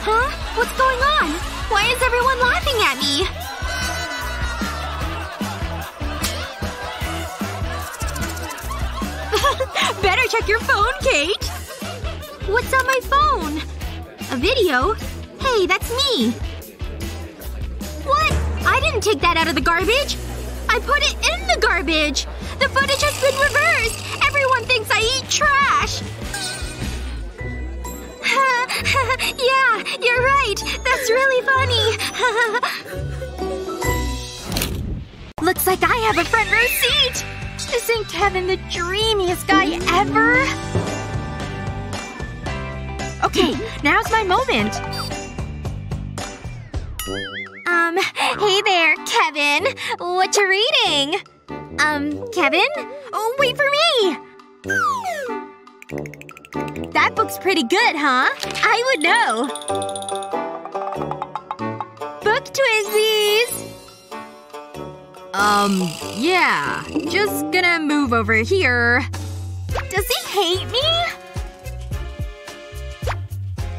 Huh? What's going on? Why is everyone laughing at me? Better check your phone, Kate! What's on my phone? A video? Hey, that's me. What? I didn't take that out of the garbage. I put it in the garbage. The footage has been reversed. Everyone thinks I eat trash. yeah, you're right. That's really funny. Looks like I have a front row seat! Isn't Kevin the dreamiest guy ever? Okay, now's my moment. Um, hey there, Kevin. What you reading? Um, Kevin? Oh, wait for me! That book's pretty good, huh? I would know. Book Twizzies! Um, yeah. Just gonna move over here. Does he hate me?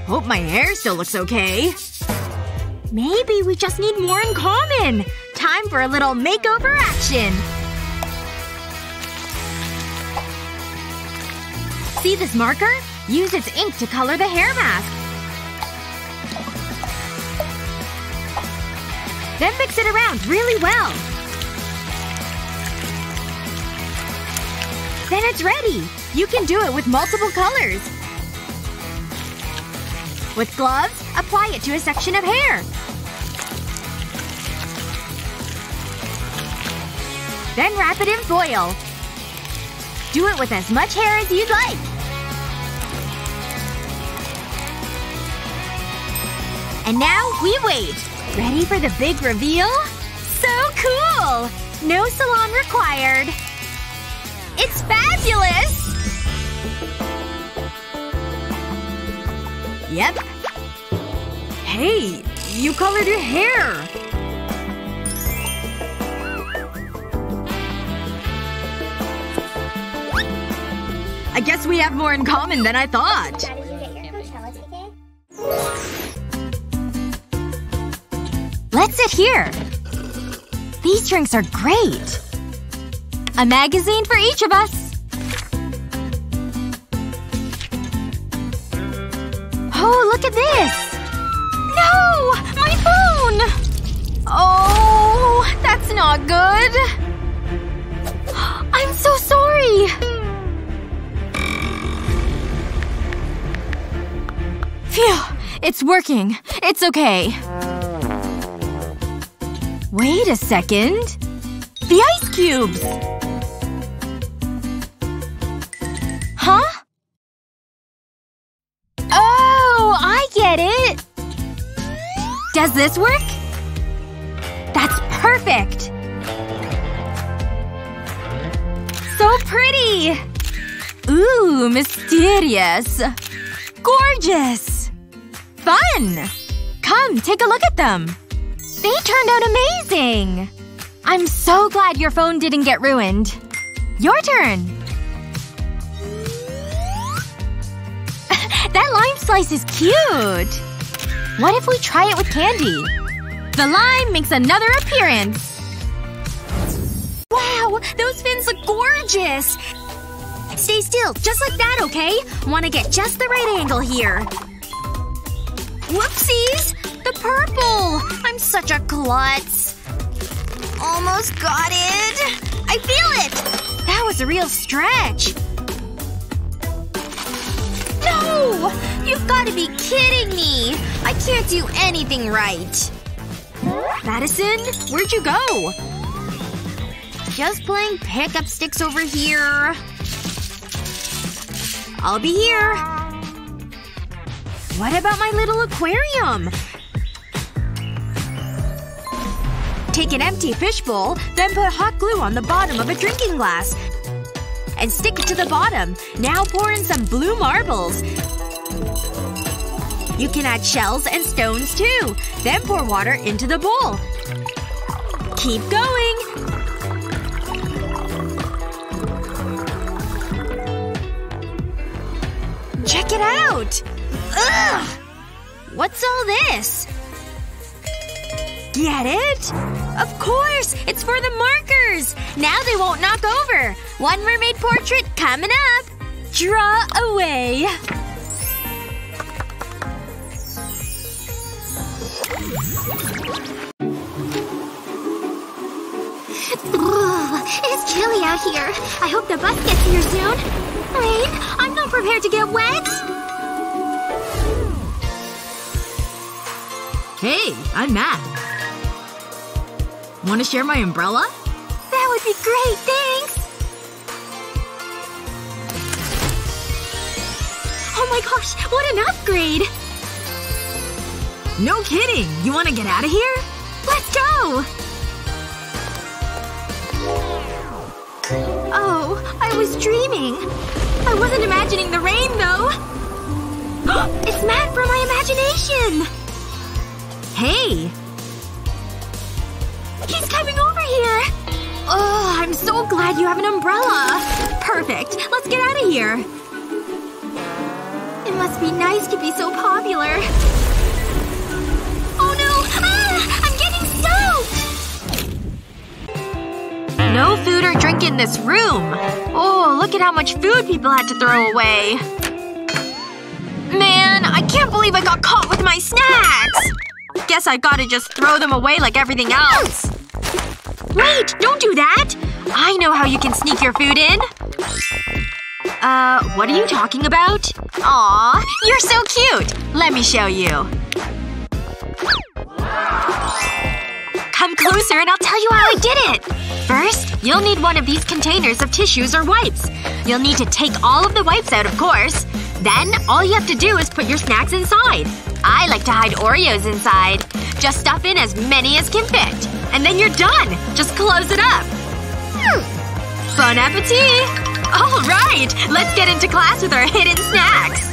Hope my hair still looks okay. Maybe we just need more in common. Time for a little makeover action. See this marker? Use its ink to color the hair mask. Then mix it around really well. Then it's ready! You can do it with multiple colors. With gloves, apply it to a section of hair. Then wrap it in foil. Do it with as much hair as you'd like. And now we wait. Ready for the big reveal? So cool! No salon required. It's fabulous! Yep. Hey, you colored your hair! I guess we have more in common than I thought. Let's sit here. These drinks are great. A magazine for each of us. Oh, look at this! No! My phone! Oh, that's not good. I'm so sorry. Phew. It's working. It's okay. Wait a second. The ice cubes! Huh? Oh, I get it! Does this work? That's perfect! So pretty! Ooh, mysterious. Gorgeous! Fun! Come, take a look at them. They turned out amazing! I'm so glad your phone didn't get ruined. Your turn. that lime slice is cute! What if we try it with candy? The lime makes another appearance! Wow! Those fins look gorgeous! Stay still, just like that, okay? Wanna get just the right angle here. Whoopsies! The purple! I'm such a klutz. Almost got it. I feel it! That was a real stretch. No! You've gotta be kidding me! I can't do anything right. Madison? Where'd you go? Just playing pickup sticks over here. I'll be here. What about my little aquarium? Take an empty fishbowl, then put hot glue on the bottom of a drinking glass. And stick it to the bottom. Now pour in some blue marbles. You can add shells and stones too. Then pour water into the bowl. Keep going. Check it out! Ugh! What's all this? Get it? Of course! It's for the markers! Now they won't knock over! One mermaid portrait coming up! Draw away! Ugh, it's chilly out here. I hope the bus gets here soon. Rain, I'm not prepared to get wet. Hey, I'm Matt. Wanna share my umbrella? That would be great, thanks. Oh my gosh, what an upgrade! No kidding! You wanna get out of here? Let's go! Oh, I was dreaming. I wasn't imagining the rain, though. it's Matt from my imagination! Hey! He's coming over here! Oh, I'm so glad you have an umbrella! Perfect. Let's get out of here. It must be nice to be so popular. Oh no! Ah! I'm getting soaked! No food or drink in this room. Oh, look at how much food people had to throw away. Man, I can't believe I got caught with my snacks! Guess I gotta just throw them away like everything else. Wait! Don't do that! I know how you can sneak your food in. Uh, what are you talking about? Aw, you're so cute! Let me show you. Come closer and I'll tell you how I did it! First, you'll need one of these containers of tissues or wipes. You'll need to take all of the wipes out, of course. Then, all you have to do is put your snacks inside. I like to hide Oreos inside. Just stuff in as many as can fit. And then you're done! Just close it up. Bon appetit! Alright! Let's get into class with our hidden snacks!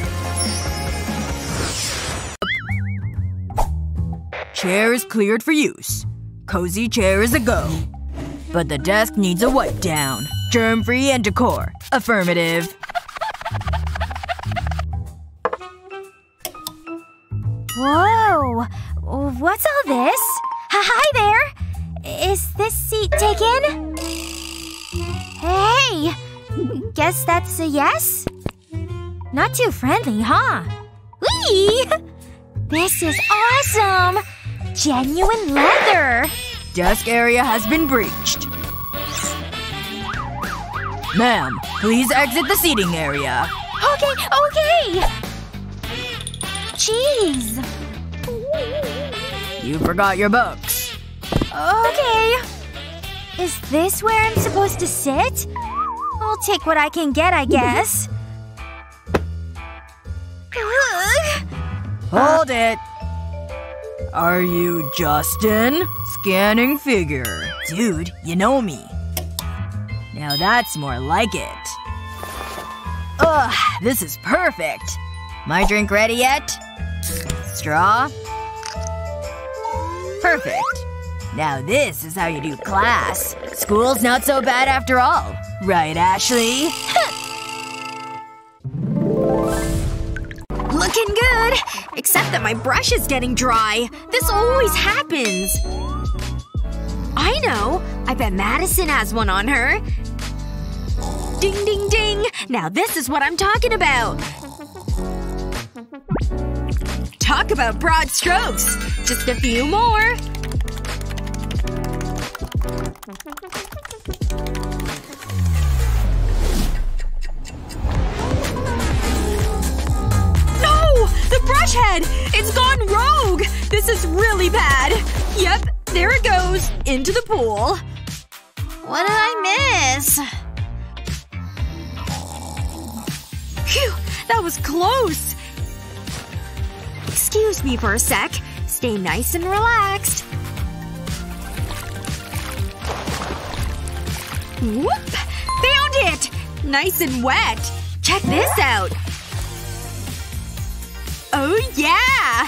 Chair is cleared for use. Cozy chair is a go. But the desk needs a wipe down. Germ-free and decor. Affirmative. Whoa. What's all this? Hi there! Is this seat taken? Hey! Guess that's a yes? Not too friendly, huh? Whee! This is awesome! Genuine leather! Desk area has been breached. Ma'am, please exit the seating area. Okay, okay! Jeez. You forgot your books. Okay. Is this where I'm supposed to sit? I'll take what I can get, I guess. Hold it. Are you Justin? Scanning figure. Dude, you know me. Now that's more like it. Ugh, this is perfect. My drink ready yet? Straw? Perfect. Now this is how you do class. School's not so bad after all. Right, Ashley? Looking good! Except that my brush is getting dry. This always happens. I know. I bet Madison has one on her. Ding ding ding! Now this is what I'm talking about! Talk about broad strokes! Just a few more. No! The brush head! It's gone rogue! This is really bad. Yep, there it goes. Into the pool. What did I miss? Phew, that was close. Excuse me for a sec. Stay nice and relaxed. Whoop! Found it! Nice and wet. Check this out. Oh yeah!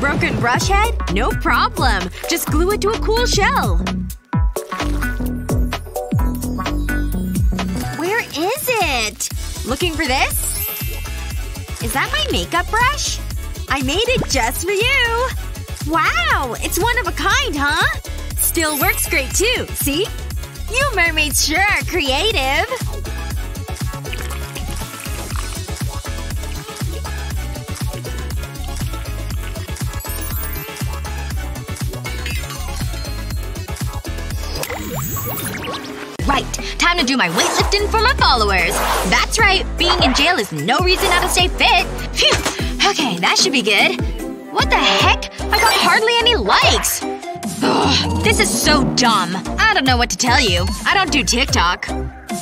Broken brush head? No problem. Just glue it to a cool shell. Where is it? Looking for this? Is that my makeup brush? I made it just for you! Wow! It's one of a kind, huh? Still works great too, see? You mermaids sure are creative! Right. Time to do my weightlifting for my followers. That's right. Being in jail is no reason not to stay fit. Phew. Okay, that should be good. What the heck? I got hardly any likes. Ugh, this is so dumb. I don't know what to tell you. I don't do TikTok.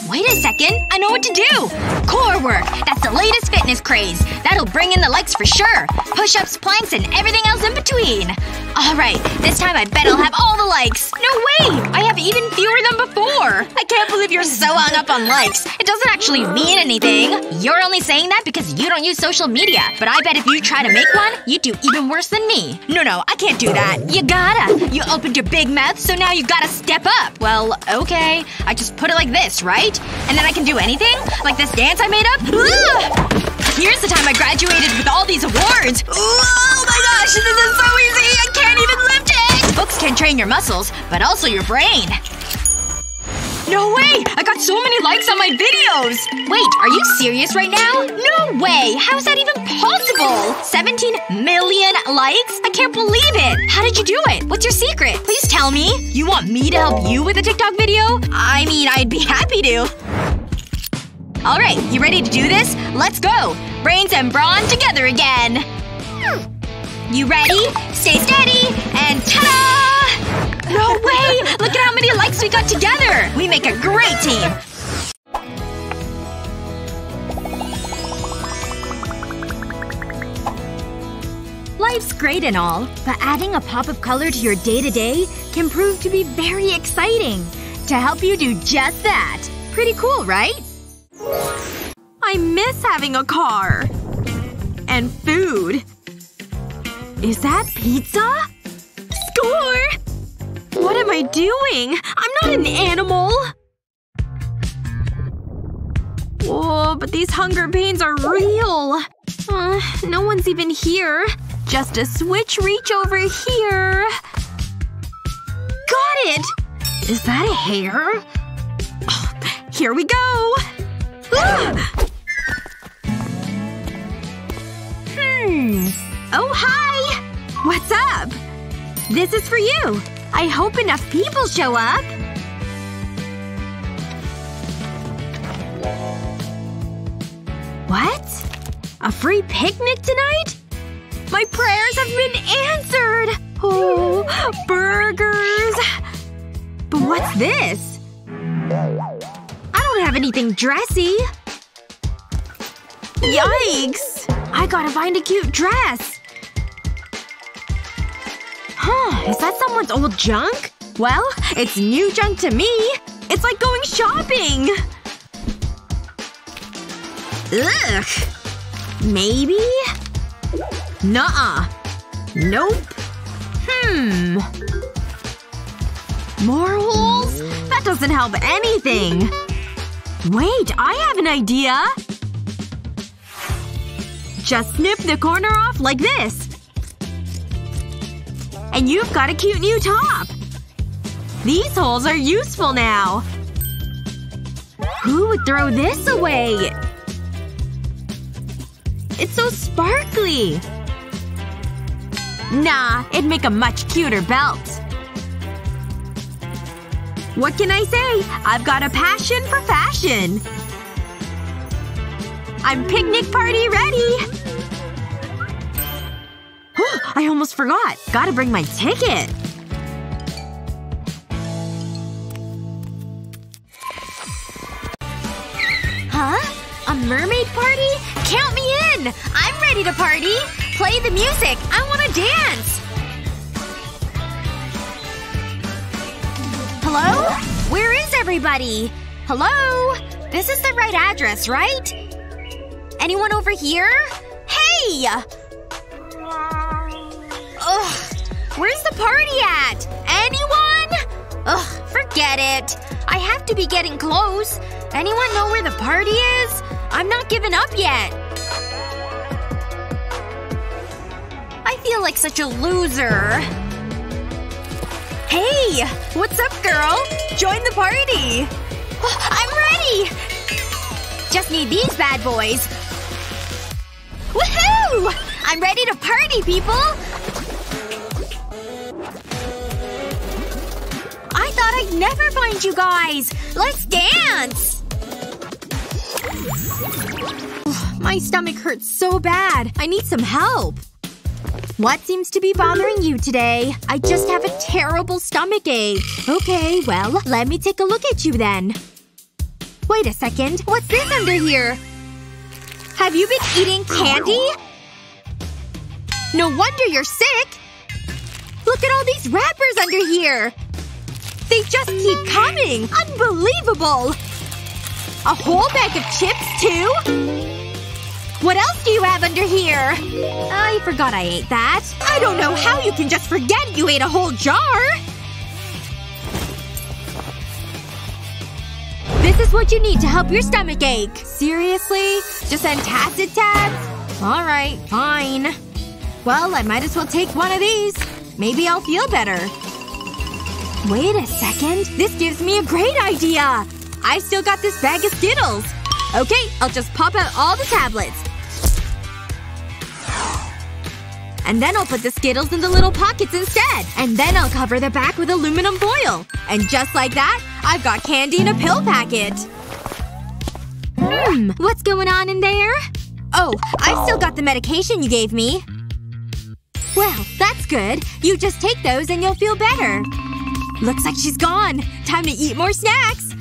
Wait a second. I know what to do! Core work! That's the latest fitness craze. That'll bring in the likes for sure. Push-ups, planks, and everything else in between. Alright, this time I bet I'll have all the likes. No way! I have even fewer than before! I can't believe you're so hung up on likes. It doesn't actually mean anything. You're only saying that because you don't use social media. But I bet if you try to make one, you'd do even worse than me. No, no, I can't do that. You gotta. You opened your big mouth, so now you gotta step up. Well, okay. I just put it like this, right? And then I can do anything? Like this dance I made up? Here's the time I graduated with all these awards! Oh my gosh, this is so easy! I can't even lift it! Books can train your muscles, but also your brain. No way! I got so many likes on my videos! Wait, are you serious right now? No way! How's that even possible? 17 million likes? I can't believe it! How did you do it? What's your secret? Please tell me. You want me to help you with a TikTok video? I mean, I'd be happy to. Alright, you ready to do this? Let's go! Brains and brawn together again! You ready? Stay steady, and ta-da! No way! Look at how many likes we got together! We make a great team! life's great and all, but adding a pop of color to your day-to-day -day can prove to be very exciting. To help you do just that. Pretty cool, right? I miss having a car. And food. Is that pizza? Score! What am I doing? I'm not an animal! Whoa, but these hunger pains are real. Uh, no one's even here. Just a switch reach over here. Got it! Is that a hair? Oh, here we go! Hmm. Oh, hi! What's up? This is for you. I hope enough people show up. What? A free picnic tonight? My prayers have been answered! Oh, burgers. But what's this? Don't have anything dressy. Yikes! I gotta find a cute dress. Huh, is that someone's old junk? Well, it's new junk to me. It's like going shopping. Ugh. Maybe? Nuh-uh. Nope. Hmm. More holes? That doesn't help anything. Wait, I have an idea! Just snip the corner off like this. And you've got a cute new top! These holes are useful now! Who would throw this away? It's so sparkly! Nah, it'd make a much cuter belt. What can I say? I've got a passion for fashion. I'm picnic party ready! I almost forgot. Gotta bring my ticket. Huh? A mermaid party? Count me in! I'm ready to party! Play the music! I wanna dance! Hello? Everybody? Hello? This is the right address, right? Anyone over here? Hey! Ugh. Where's the party at? Anyone? Ugh, forget it. I have to be getting close. Anyone know where the party is? I'm not giving up yet. I feel like such a loser. Hey! What's up, girl? Join the party! I'm ready! Just need these bad boys. Woohoo! I'm ready to party, people! I thought I'd never find you guys! Let's dance! My stomach hurts so bad. I need some help. What seems to be bothering you today? I just have a terrible stomach ache. Okay, well, let me take a look at you then. Wait a second. What's this under here? Have you been eating candy? No wonder you're sick! Look at all these wrappers under here! They just keep coming! Unbelievable! A whole bag of chips, too? What else do you have under here? I forgot I ate that. I don't know how you can just forget you ate a whole jar! This is what you need to help your stomach ache. Seriously? Just antacid tabs? Alright, fine. Well, I might as well take one of these. Maybe I'll feel better. Wait a second. This gives me a great idea! I've still got this bag of Skittles. Okay, I'll just pop out all the tablets. And then I'll put the Skittles in the little pockets instead. And then I'll cover the back with aluminum foil. And just like that, I've got candy in a pill packet. Hmm. What's going on in there? Oh, I've still got the medication you gave me. Well, that's good. You just take those and you'll feel better. Looks like she's gone. Time to eat more snacks.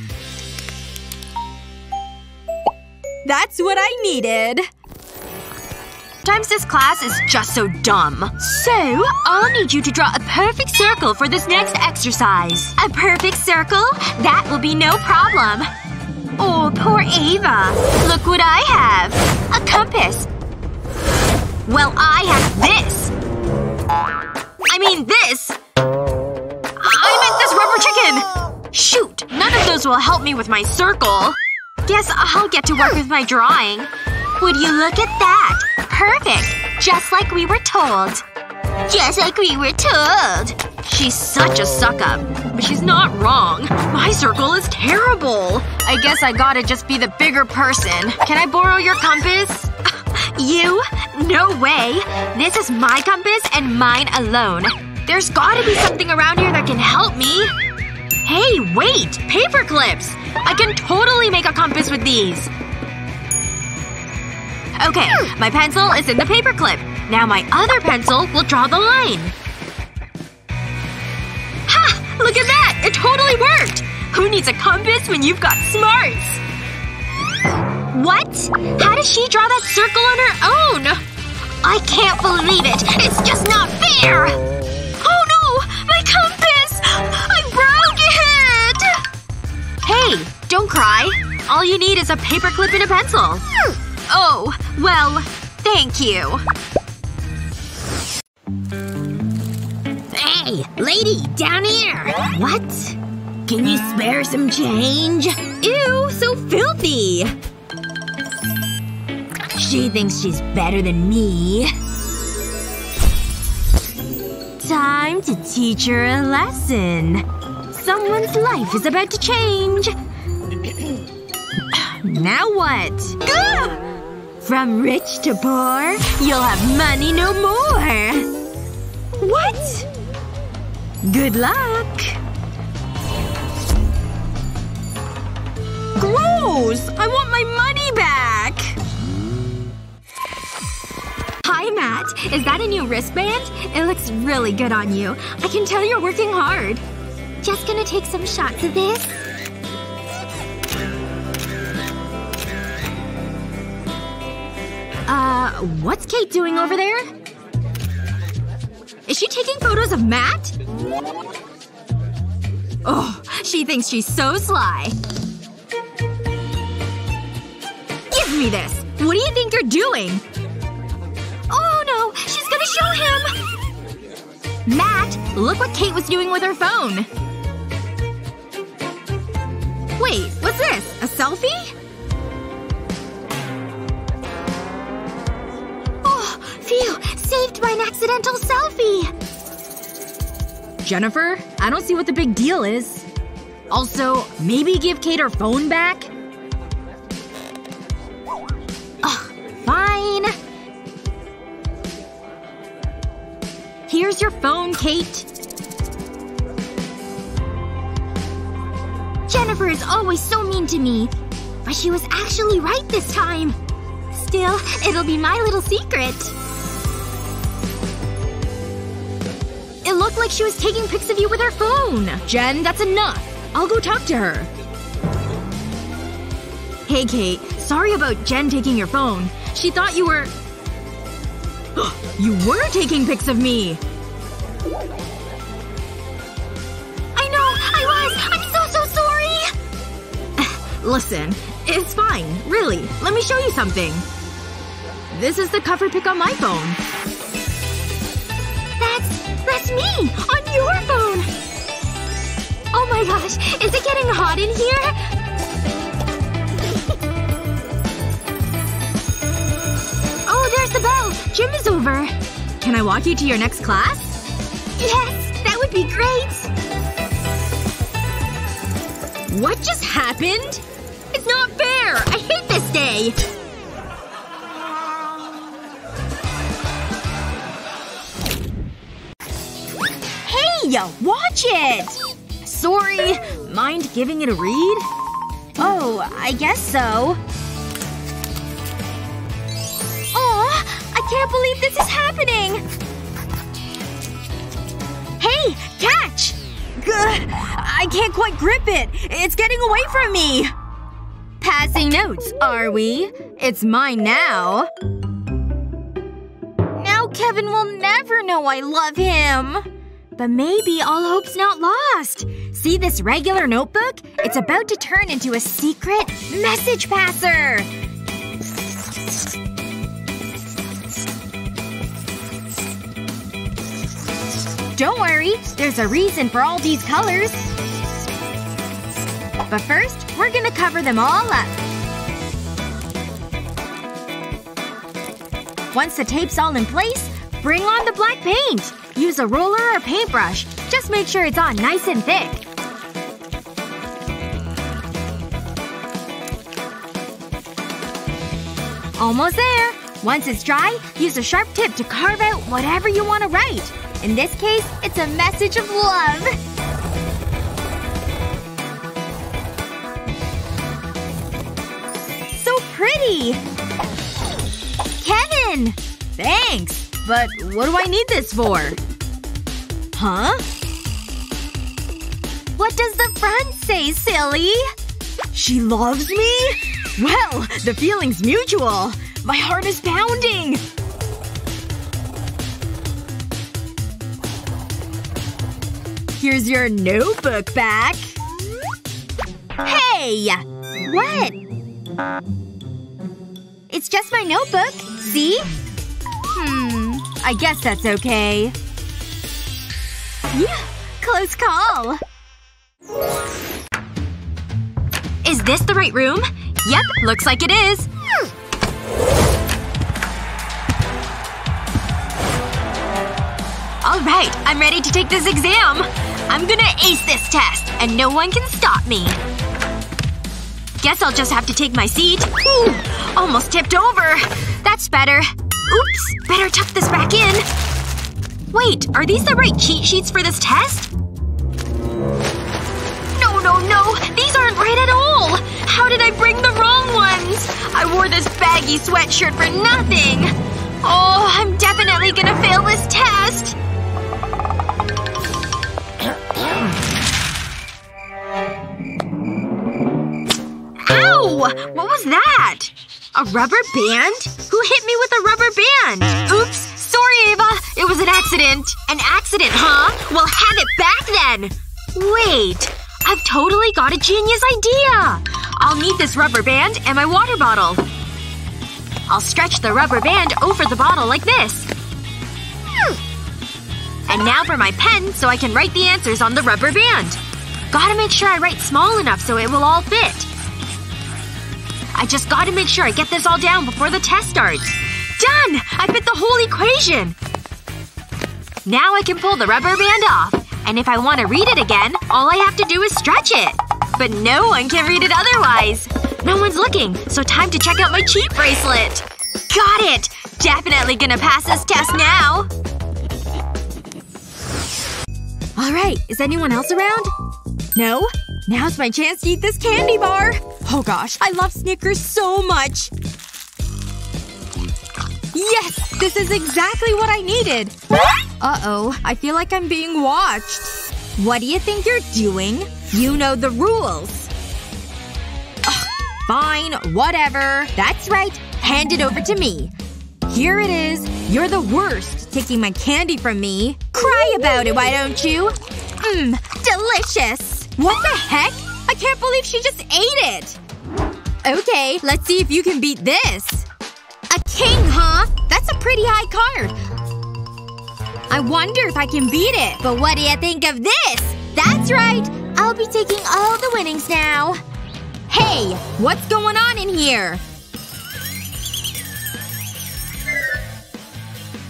That's what I needed. Sometimes this class is just so dumb. So, I'll need you to draw a perfect circle for this next exercise. A perfect circle? That will be no problem. Oh, poor Ava. Look what I have. A compass. Well, I have this. I mean this. I meant this rubber chicken! Shoot! None of those will help me with my circle. Guess I'll get to work with my drawing. Would you look at that? Perfect! Just like we were told. Just like we were told. She's such a suck-up. But she's not wrong. My circle is terrible. I guess I gotta just be the bigger person. Can I borrow your compass? You? No way. This is my compass and mine alone. There's gotta be something around here that can help me. Hey, wait! Paper clips! I can totally make a compass with these. Okay, my pencil is in the paper clip. Now my other pencil will draw the line. Ha! Look at that! It totally worked! Who needs a compass when you've got smarts? What? How does she draw that circle on her own? I can't believe it! It's just not fair! Oh no! My compass! I broke it! Hey, don't cry. All you need is a paperclip and a pencil. Oh, well, thank you. Hey, lady, down here! What? Can you spare some change? Ew, so filthy! She thinks she's better than me. Time to teach her a lesson. Someone's life is about to change. now what? Gah! From rich to poor, you'll have money no more. What? Good luck. Gross! I want my money back! Hi, Matt. Is that a new wristband? It looks really good on you. I can tell you're working hard. Just gonna take some shots of this. Uh, what's Kate doing over there? Is she taking photos of Matt? Oh, she thinks she's so sly. Give me this! What do you think you're doing? Oh no! She's gonna show him! Matt, look what Kate was doing with her phone. Wait, what's this? A selfie? Saved by an accidental selfie. Jennifer, I don't see what the big deal is. Also, maybe give Kate her phone back? Ugh, fine. Here's your phone, Kate. Jennifer is always so mean to me. But she was actually right this time. Still, it'll be my little secret. It looked like she was taking pics of you with her phone. Jen, that's enough. I'll go talk to her. Hey, Kate. Sorry about Jen taking your phone. She thought you were… you were taking pics of me! I know! I was! I'm so, so sorry! Listen. It's fine. Really. Let me show you something. This is the cover pic on my phone. That's… that's me! On your phone! Oh my gosh. Is it getting hot in here? Oh, there's the bell! Gym is over. Can I walk you to your next class? Yes! That would be great! What just happened? It's not fair! I hate this day! Hey! Watch it! Sorry. Mind giving it a read? Oh, I guess so. Aw! I can't believe this is happening! Hey! Catch! Gah, I can't quite grip it. It's getting away from me. Passing notes, are we? It's mine now. now. Kevin will never know I love him. But maybe all hope's not lost. See this regular notebook? It's about to turn into a secret message passer! Don't worry, there's a reason for all these colors. But first, we're gonna cover them all up. Once the tape's all in place, bring on the black paint. Use a roller or paintbrush. Just make sure it's on nice and thick. Almost there. Once it's dry, use a sharp tip to carve out whatever you want to write. In this case, it's a message of love. So pretty! Kevin! Thanks. But what do I need this for? Huh? What does the front say, silly? She loves me? Well, the feeling's mutual. My heart is pounding. Here's your notebook back. Hey! What? It's just my notebook. See? Hmm. I guess that's okay. Yeah. Close call. Is this the right room? Yep, looks like it is. Alright, I'm ready to take this exam. I'm gonna ace this test, and no one can stop me. Guess I'll just have to take my seat. Ooh, almost tipped over. That's better. Oops. Better tuck this back in. Wait, are these the right cheat sheets for this test? No, no, no! These aren't right at all! How did I bring the wrong ones? I wore this baggy sweatshirt for nothing! Oh, I'm definitely gonna fail this test! Ow! What was that? A rubber band? Who hit me with a rubber band? Oops. Sorry, Ava. It was an accident. An accident, huh? Well, have it back then! Wait. I've totally got a genius idea! I'll need this rubber band and my water bottle. I'll stretch the rubber band over the bottle like this. And now for my pen so I can write the answers on the rubber band. Gotta make sure I write small enough so it will all fit. I just gotta make sure I get this all down before the test starts. Done! I fit the whole equation! Now I can pull the rubber band off. And if I want to read it again, all I have to do is stretch it. But no one can read it otherwise. No one's looking, so time to check out my cheat bracelet. Got it! Definitely gonna pass this test now. Alright, is anyone else around? No? Now's my chance to eat this candy bar! Oh gosh, I love Snickers so much! Yes! This is exactly what I needed! Uh-oh. I feel like I'm being watched. What do you think you're doing? You know the rules. Ugh, fine. Whatever. That's right. Hand it over to me. Here it is. You're the worst, taking my candy from me. Cry about it, why don't you? Mmm. Delicious. What the heck? I can't believe she just ate it! Okay, let's see if you can beat this. A king, huh? That's a pretty high card. I wonder if I can beat it. But what do you think of this? That's right! I'll be taking all the winnings now. Hey! What's going on in here?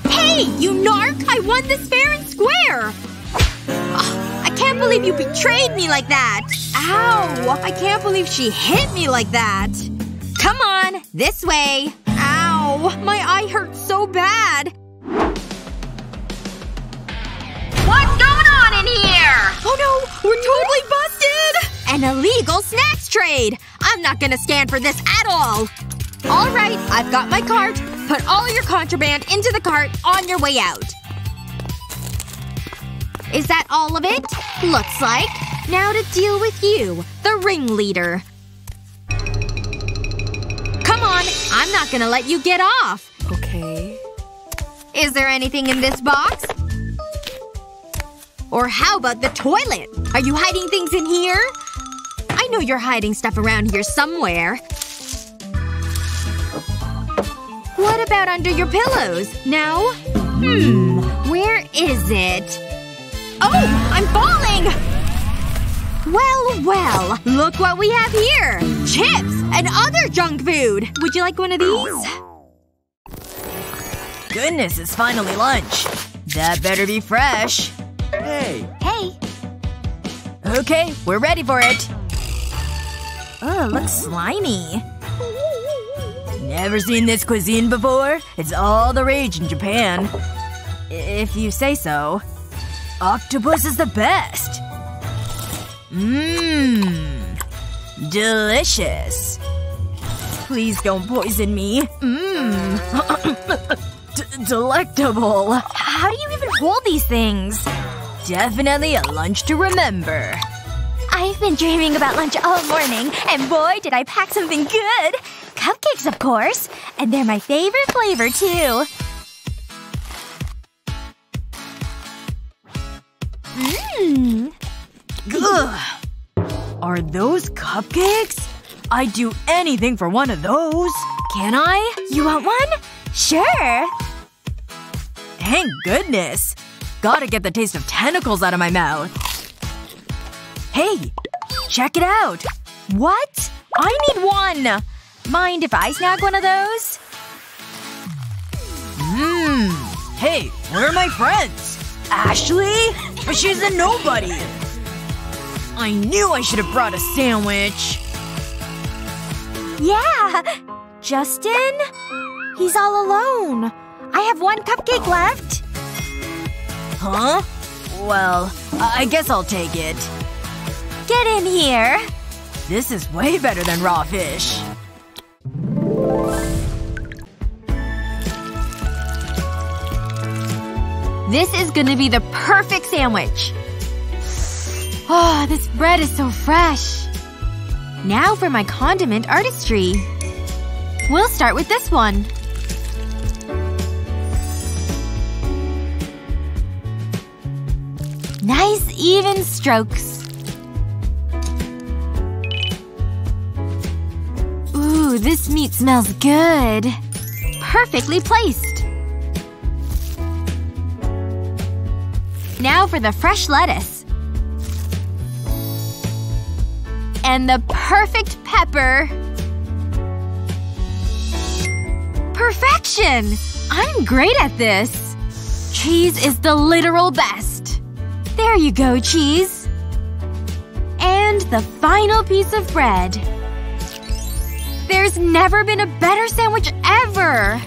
Hey! You narc! I won this fair and square! Ugh, I can't believe you betrayed me like that! Ow! I can't believe she hit me like that! Come on! This way! Ow! My eye hurts so bad! What's going on in here? Oh no! We're totally busted! An illegal snacks trade! I'm not gonna stand for this at all! Alright, I've got my cart. Put all your contraband into the cart on your way out. Is that all of it? Looks like. Now to deal with you, the ringleader. On, I'm not gonna let you get off. Okay. Is there anything in this box? Or how about the toilet? Are you hiding things in here? I know you're hiding stuff around here somewhere. What about under your pillows? No? Hmm. Where is it? Oh! I'm falling! Well, well. Look what we have here. Chips! And other junk food! Would you like one of these? Goodness, it's finally lunch. That better be fresh. Hey, Hey. Okay, we're ready for it. Oh, it looks slimy. Never seen this cuisine before? It's all the rage in Japan. If you say so. Octopus is the best. Mmm. Delicious. Please don't poison me. Mmm. Delectable. How do you even hold these things? Definitely a lunch to remember. I've been dreaming about lunch all morning, and boy did I pack something good! Cupcakes, of course. And they're my favorite flavor, too. Mmm. Ugh. Are those cupcakes? I'd do anything for one of those. Can I? You want one? Sure. Thank goodness. Gotta get the taste of tentacles out of my mouth. Hey! Check it out! What? I need one! Mind if I snag one of those? Mmm. Hey, where are my friends? Ashley? But she's a nobody. I knew I should have brought a sandwich. Yeah! Justin? He's all alone. I have one cupcake left. Huh? Well, I guess I'll take it. Get in here. This is way better than raw fish. This is gonna be the perfect sandwich. Oh, this bread is so fresh. Now for my condiment artistry. We'll start with this one. Nice even strokes. Ooh, this meat smells good. Perfectly placed. Now for the fresh lettuce. And the perfect pepper. Perfection! I'm great at this. Cheese is the literal best. There you go, cheese. And the final piece of bread. There's never been a better sandwich ever!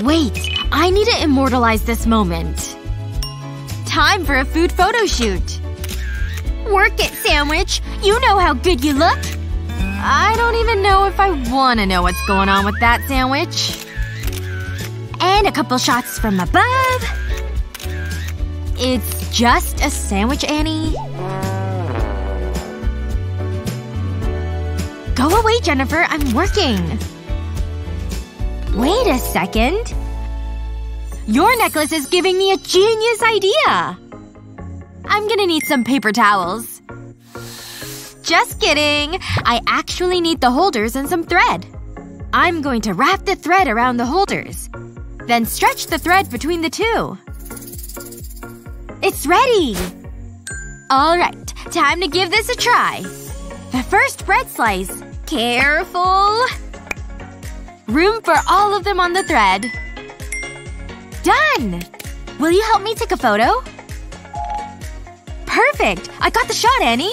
Wait, I need to immortalize this moment. Time for a food photo shoot. Work it, sandwich! You know how good you look! I don't even know if I want to know what's going on with that sandwich. And a couple shots from above. It's just a sandwich, Annie. Go away, Jennifer. I'm working. Wait a second. Your necklace is giving me a genius idea. I'm gonna need some paper towels. Just kidding. I actually need the holders and some thread. I'm going to wrap the thread around the holders. Then stretch the thread between the two. It's ready! Alright, time to give this a try. The first bread slice. Careful. Room for all of them on the thread. Done! Will you help me take a photo? Perfect! I got the shot, Annie!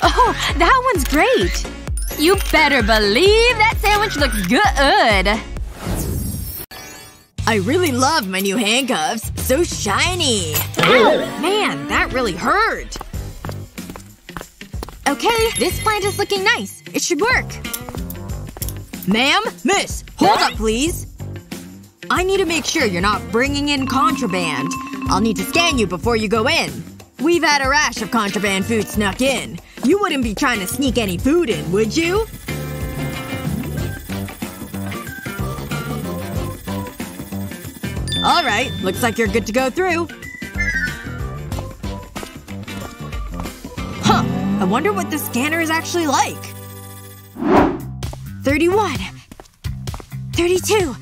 Oh, that one's great! You better believe that sandwich looks good! I really love my new handcuffs. So shiny. Ow! Man, that really hurt! Okay, this plant is looking nice. It should work. Ma'am? Miss! Hold up, please! I need to make sure you're not bringing in contraband. I'll need to scan you before you go in. We've had a rash of contraband food snuck in. You wouldn't be trying to sneak any food in, would you? Alright, looks like you're good to go through. Huh. I wonder what the scanner is actually like. 31. 32.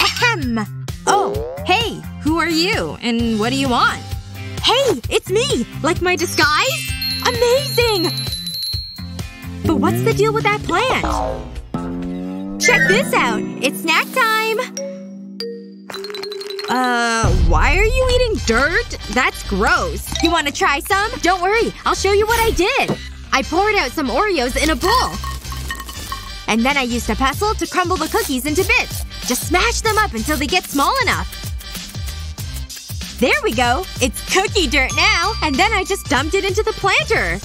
Ahem. Oh, hey. Who are you? And what do you want? Hey! It's me! Like my disguise? Amazing! But what's the deal with that plant? Check this out! It's snack time! Uh, why are you eating dirt? That's gross. You wanna try some? Don't worry. I'll show you what I did. I poured out some Oreos in a bowl. And then I used a pestle to crumble the cookies into bits. Just smash them up until they get small enough. There we go. It's cookie dirt now. And then I just dumped it into the planter.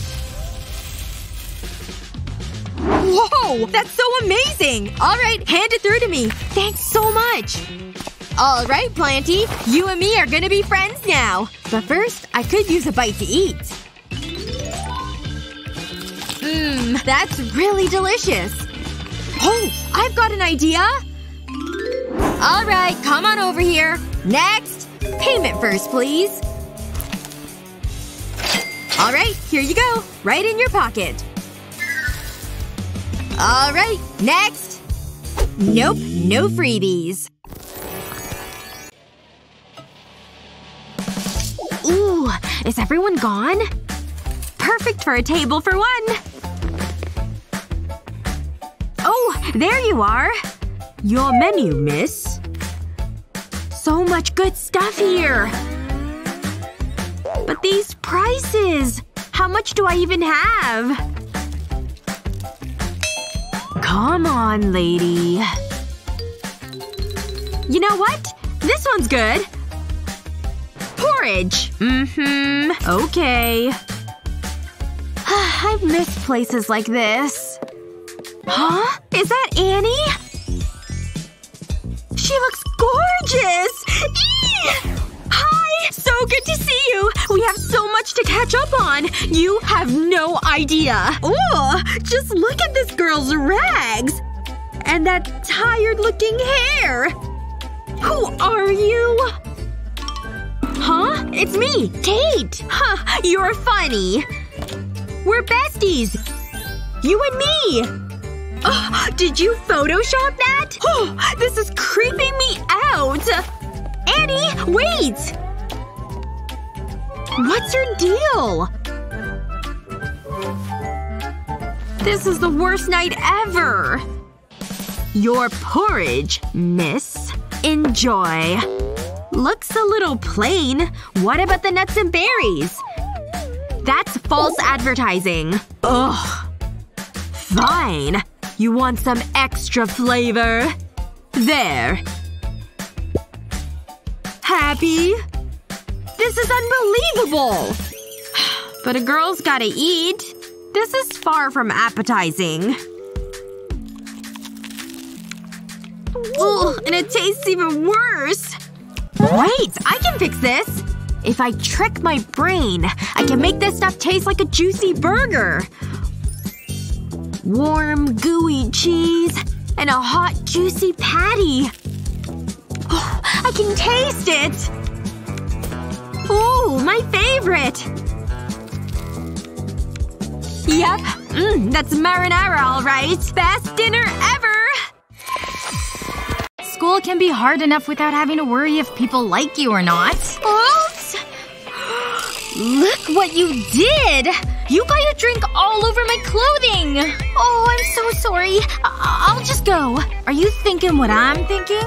Whoa! That's so amazing! Alright, hand it through to me. Thanks so much. Alright, Planty. You and me are gonna be friends now. But first, I could use a bite to eat. Mmm, that's really delicious. Oh, I've got an idea! Alright, come on over here. Next! Payment first, please. Alright, here you go. Right in your pocket. Alright, next! Nope, no freebies. Ooh, is everyone gone? Perfect for a table for one. Oh, there you are. Your menu, miss. So much good stuff here. But these prices! How much do I even have? Come on, lady. You know what? This one's good. Porridge. Mm-hmm. Okay. I've missed places like this. Huh? Is that Annie? She looks gorgeous! Eee! Hi! So good to see you! We have so much to catch up on! You have no idea! Oh, just look at this girl's rags! And that tired-looking hair! Who are you? Huh? It's me, Kate! Huh, you're funny. We're besties! You and me! Oh, did you Photoshop that? Oh, this is creeping me out! Annie, wait! What's your deal? This is the worst night ever! Your porridge, miss. Enjoy. Looks a little plain. What about the nuts and berries? That's false advertising. Ugh. Fine. You want some extra flavor? There. Happy? This is unbelievable! But a girl's gotta eat. This is far from appetizing. Ugh, and it tastes even worse. Wait, I can fix this! If I trick my brain, I can make this stuff taste like a juicy burger. Warm, gooey cheese. And a hot, juicy patty. Oh, I can taste it! Ooh, my favorite! Yep. Mmm, that's marinara alright. Best dinner ever! School can be hard enough without having to worry if people like you or not. Oops! Look what you did! You got your drink all over my clothing! Oh, I'm so sorry. I I'll just go. Are you thinking what I'm thinking?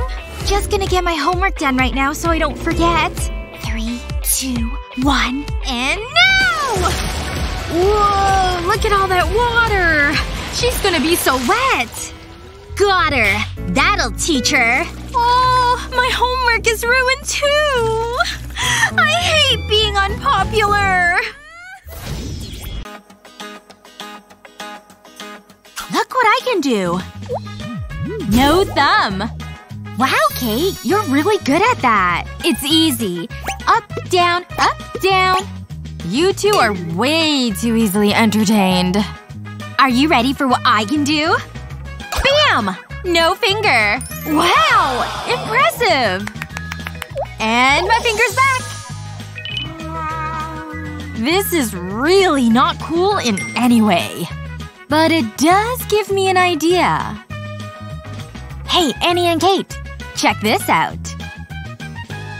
Just gonna get my homework done right now so I don't forget. Three, two, one, and now! Whoa, look at all that water! She's gonna be so wet! Got her. That'll teach her. Oh, my homework is ruined too! I hate being unpopular! Look what I can do! No thumb! Wow, Kate, you're really good at that. It's easy. Up, down, up, down. You two are way too easily entertained. Are you ready for what I can do? Bam! No finger. Wow! Impressive! And my finger's back! This is really not cool in any way. But it does give me an idea. Hey, Annie and Kate. Check this out.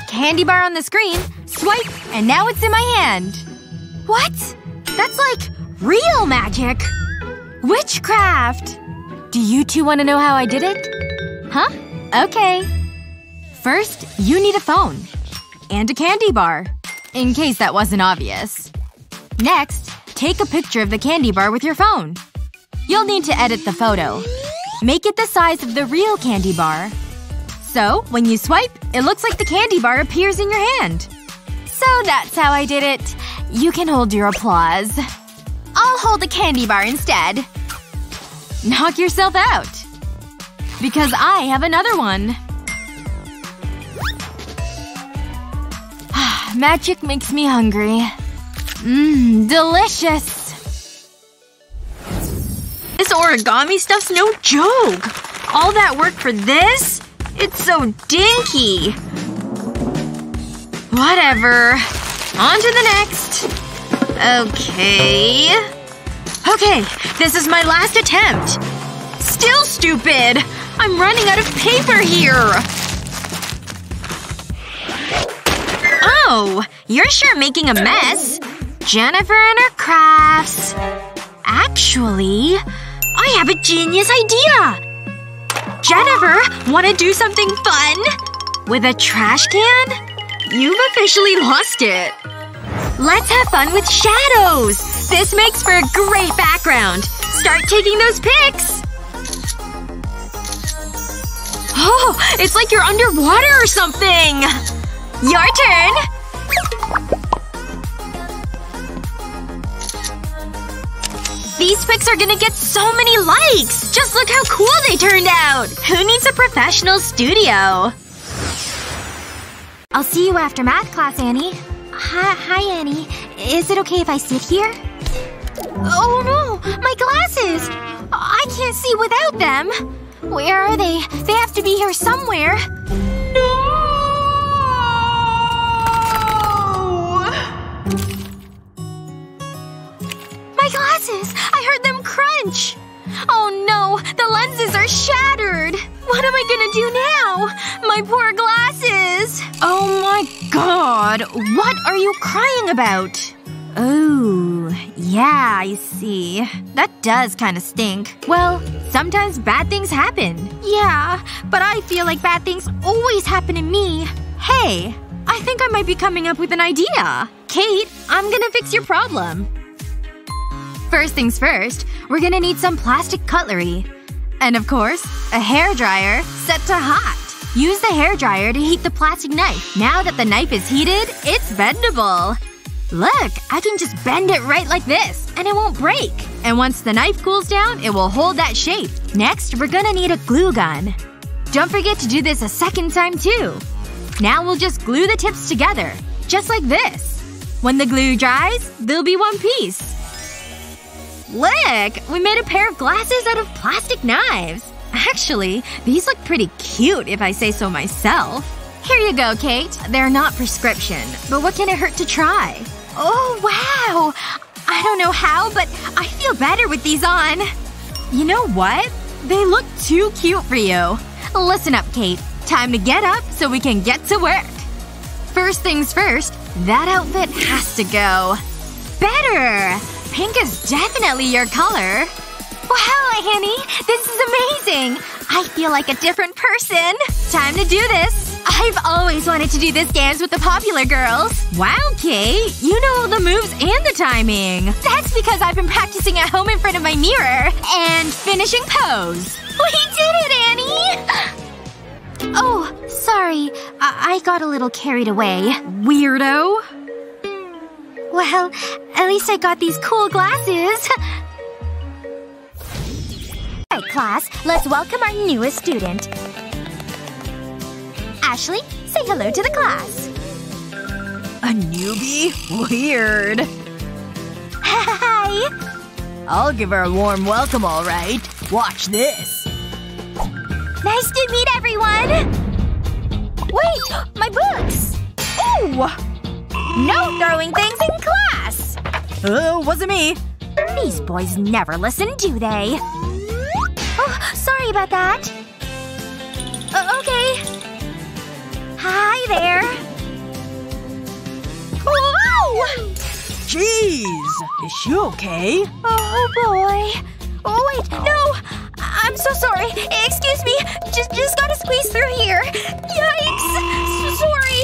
Candy bar on the screen. Swipe, and now it's in my hand. What? That's like real magic! Witchcraft! Do you two want to know how I did it? Huh? Okay. First, you need a phone. And a candy bar. In case that wasn't obvious. Next, take a picture of the candy bar with your phone. You'll need to edit the photo. Make it the size of the real candy bar. So, when you swipe, it looks like the candy bar appears in your hand. So that's how I did it. You can hold your applause. I'll hold the candy bar instead. Knock yourself out. Because I have another one. Magic makes me hungry. Mmm, delicious. This origami stuff's no joke. All that work for this? It's so dinky. Whatever. On to the next. Okay. Okay, this is my last attempt. Still stupid! I'm running out of paper here! Oh, you're sure making a mess. Jennifer and her crafts. Actually, I have a genius idea! Jennifer, wanna do something fun? With a trash can? You've officially lost it. Let's have fun with shadows! This makes for a great background. Start taking those pics! Oh, it's like you're underwater or something! Your turn! These pics are gonna get so many likes! Just look how cool they turned out! Who needs a professional studio? I'll see you after math class, Annie. Hi, hi, Annie. Is it okay if I sit here? Oh no! My glasses! I can't see without them! Where are they? They have to be here somewhere. My glasses! I heard them crunch! Oh no! The lenses are shattered! What am I gonna do now? My poor glasses! Oh my god. What are you crying about? Oh, yeah, I see. That does kinda stink. Well, sometimes bad things happen. Yeah, but I feel like bad things always happen to me. Hey, I think I might be coming up with an idea. Kate, I'm gonna fix your problem. First things first, we're gonna need some plastic cutlery. And of course, a hair dryer set to hot. Use the hair dryer to heat the plastic knife. Now that the knife is heated, it's bendable. Look, I can just bend it right like this, and it won't break. And once the knife cools down, it will hold that shape. Next, we're gonna need a glue gun. Don't forget to do this a second time too. Now we'll just glue the tips together. Just like this. When the glue dries, they'll be one piece. Look! We made a pair of glasses out of plastic knives. Actually, these look pretty cute if I say so myself. Here you go, Kate. They're not prescription, but what can it hurt to try? Oh, wow! I don't know how, but I feel better with these on. You know what? They look too cute for you. Listen up, Kate. Time to get up so we can get to work. First things first, that outfit has to go. Better! Pink is definitely your color. Wow, Annie! This is amazing! I feel like a different person. Time to do this. I've always wanted to do this dance with the popular girls. Wow, Kate. You know all the moves and the timing. That's because I've been practicing at home in front of my mirror. And finishing pose. We did it, Annie! Oh, sorry. I, I got a little carried away. Weirdo. Well, at least I got these cool glasses. Alright, class. Let's welcome our newest student. Ashley, say hello to the class. A newbie? Weird. Hi! I'll give her a warm welcome, alright. Watch this. Nice to meet everyone! Wait! My books! Ooh! No throwing things in class! Oh, wasn't me. These boys never listen, do they? Oh, sorry about that. Uh, okay. Hi there. Whoa! Jeez. Is she okay? Oh boy. Oh wait, no! I'm so sorry. Excuse me. Just just gotta squeeze through here. Yikes! S- sorry.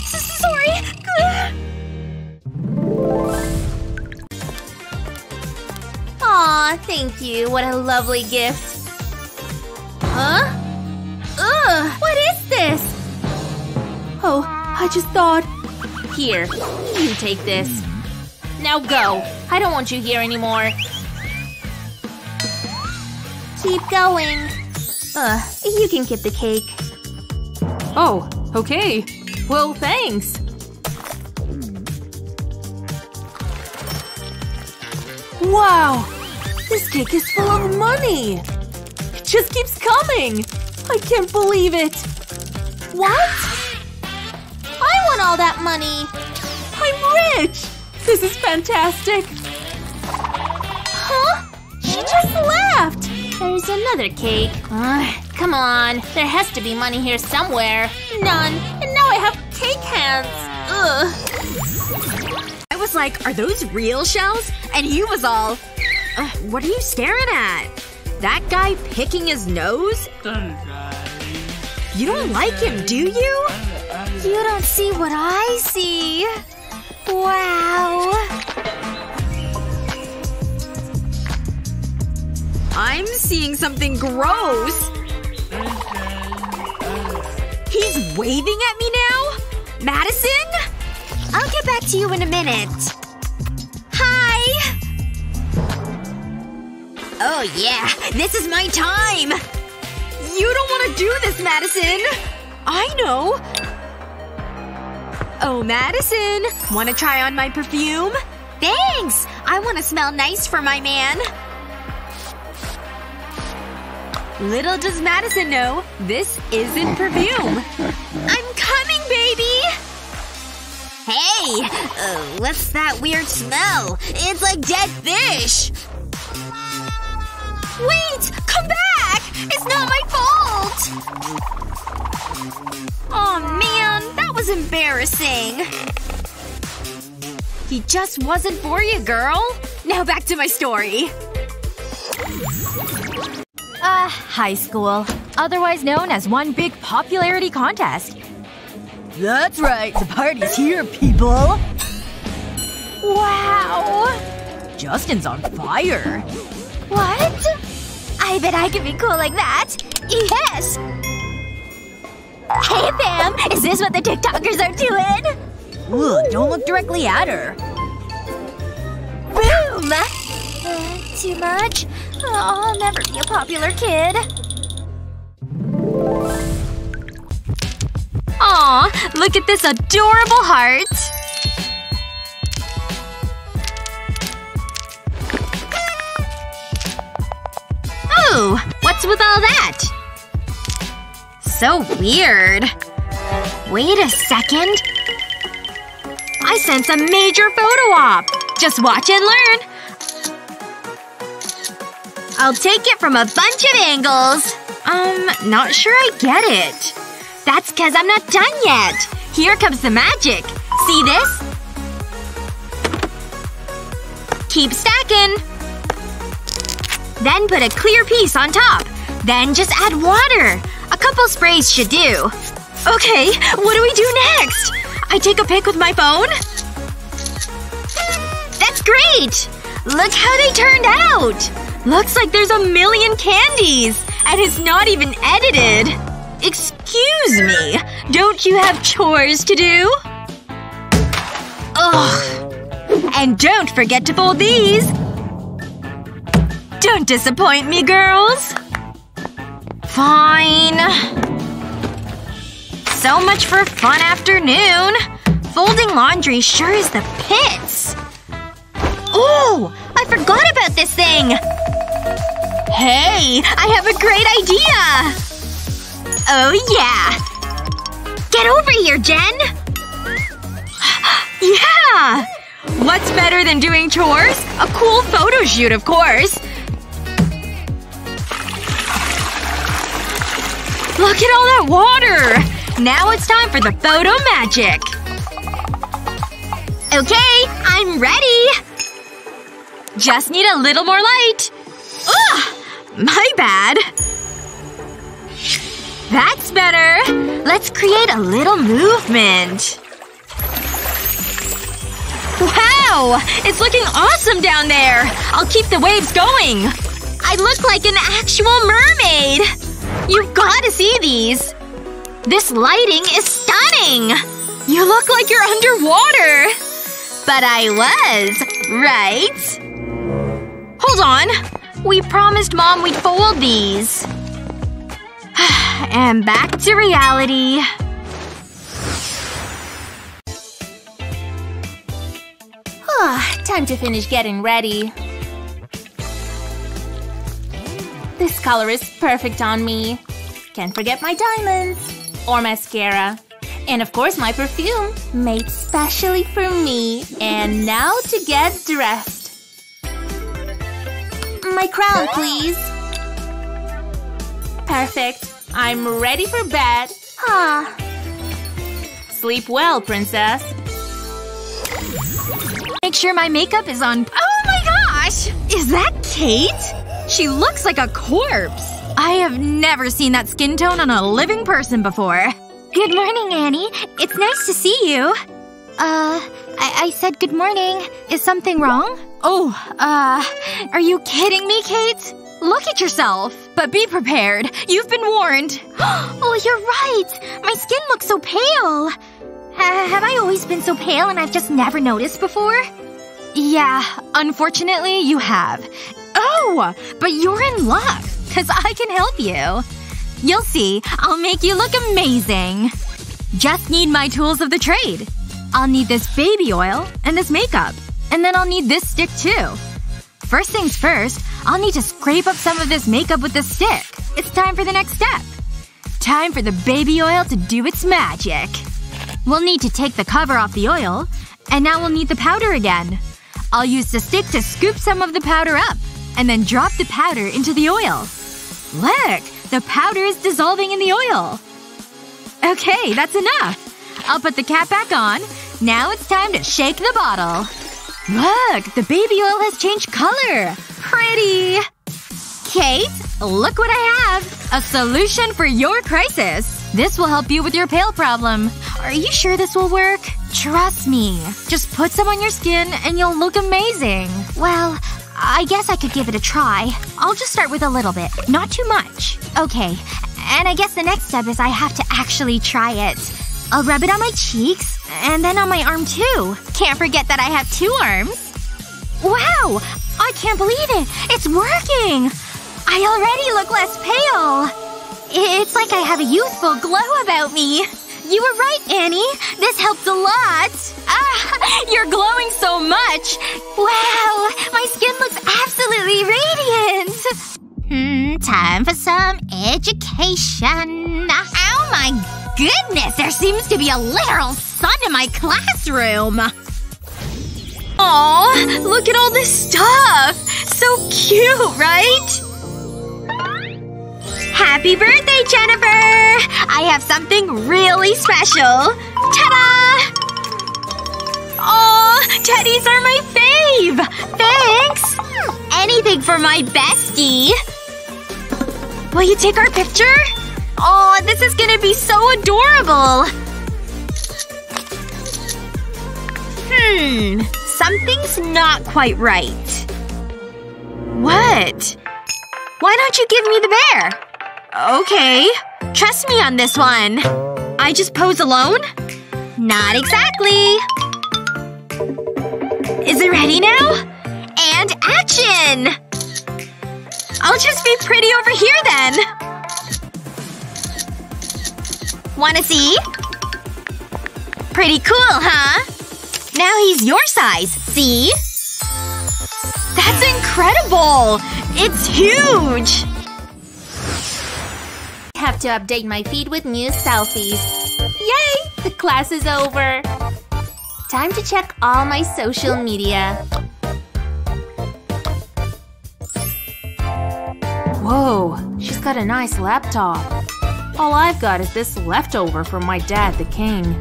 S- sorry. Aw, thank you. What a lovely gift. Huh? Ugh, what is this? Oh, I just thought. Here, you take this. Now go. I don't want you here anymore. Keep going. Ugh, you can get the cake. Oh, okay. Well, thanks. Wow! This cake is full of money! It just keeps coming! I can't believe it! What? I want all that money. I'm rich! This is fantastic! Huh? She just left! There's another cake. Ugh, come on. There has to be money here somewhere. None. And now I have cake hands. Ugh. Was like, are those real shells? And he was all, "Ugh, what are you staring at? That guy picking his nose? You don't like him, do you? You don't see what I see. Wow. I'm seeing something gross. He's waving at me now? Madison? I'll get back to you in a minute. Hi! Oh yeah, this is my time! You don't want to do this, Madison! I know! Oh, Madison! Want to try on my perfume? Thanks! I want to smell nice for my man. Little does Madison know, this isn't perfume. I'm coming, baby! Hey! Uh, what's that weird smell? It's like dead fish! Wait! Come back! It's not my fault! oh man, that was embarrassing. He just wasn't for you, girl. Now back to my story. Uh, high school. Otherwise known as one big popularity contest. That's right. The party's here, people. Wow! Justin's on fire. What? I bet I could be cool like that. Yes! Hey, fam! Is this what the TikTokers are doing? Ugh, don't look directly at her. Boom! Uh, too much? Oh, I'll never be a popular kid. Aw, look at this adorable heart. Oh, what's with all that? So weird. Wait a second. I sense a major photo op. Just watch and learn. I'll take it from a bunch of angles. Um, not sure I get it. That's cause I'm not done yet. Here comes the magic. See this? Keep stacking. Then put a clear piece on top. Then just add water. A couple sprays should do. Okay, what do we do next? I take a pic with my phone? That's great! Look how they turned out! Looks like there's a million candies! And it's not even edited! Excuse me! Don't you have chores to do? Ugh. And don't forget to fold these! Don't disappoint me, girls! Fine. So much for a fun afternoon. Folding laundry sure is the pits. Ooh! I forgot about this thing! Hey! I have a great idea! Oh yeah! Get over here, Jen! yeah! What's better than doing chores? A cool photo shoot, of course. Look at all that water! Now it's time for the photo magic! Okay, I'm ready! Just need a little more light. Ugh! My bad. That's better. Let's create a little movement. Wow! It's looking awesome down there! I'll keep the waves going! I look like an actual mermaid! You've gotta see these! This lighting is stunning! You look like you're underwater! But I was, right? Hold on. We promised mom we'd fold these. and back to reality. Time to finish getting ready. This color is perfect on me. Can't forget my diamonds. Or mascara. And of course my perfume, made specially for me. And now to get dressed. My crown, please. Perfect. I'm ready for bed. Ah. Sleep well, princess. Make sure my makeup is on- Oh my gosh! Is that Kate? She looks like a corpse. I have never seen that skin tone on a living person before. Good morning, Annie. It's nice to see you. Uh, I, I said good morning. Is something wrong? Oh, uh, are you kidding me, Kate? Look at yourself. But be prepared. You've been warned. oh, you're right. My skin looks so pale. Uh, have I always been so pale and I've just never noticed before? Yeah, unfortunately, you have. Oh! But you're in luck. Cause I can help you. You'll see. I'll make you look amazing. Just need my tools of the trade. I'll need this baby oil and this makeup. And then I'll need this stick too. First things first, I'll need to scrape up some of this makeup with this stick. It's time for the next step. Time for the baby oil to do its magic. We'll need to take the cover off the oil. And now we'll need the powder again. I'll use the stick to scoop some of the powder up. And then drop the powder into the oil. Look! The powder is dissolving in the oil. Okay, that's enough. I'll put the cap back on. Now it's time to shake the bottle. Look! The baby oil has changed color! Pretty! Kate, look what I have! A solution for your crisis! This will help you with your pale problem. Are you sure this will work? Trust me. Just put some on your skin and you'll look amazing. Well, I guess I could give it a try. I'll just start with a little bit. Not too much. Okay. And I guess the next step is I have to actually try it. I'll rub it on my cheeks, and then on my arm too. Can't forget that I have two arms. Wow! I can't believe it! It's working! I already look less pale! It's like I have a youthful glow about me. You were right, Annie. This helps a lot. Ah! You're glowing so much! Wow! My skin looks absolutely radiant! Hmm, time for some education. Oh my goodness! There seems to be a literal sun in my classroom! Aw, look at all this stuff! So cute, right? Happy birthday, Jennifer! I have something really special. Ta-da! Aw, teddies are my fave! Thanks! Anything for my bestie. Will you take our picture? Aw, this is gonna be so adorable! Hmm. Something's not quite right. What? Why don't you give me the bear? Okay. Trust me on this one. I just pose alone? Not exactly. Is it ready now? And action! I'll just be pretty over here then. Wanna see? Pretty cool, huh? Now he's your size, see? That's incredible! It's huge! Have to update my feed with new selfies. Yay! The class is over. Time to check all my social media. Whoa, she's got a nice laptop. All I've got is this leftover from my dad, the king.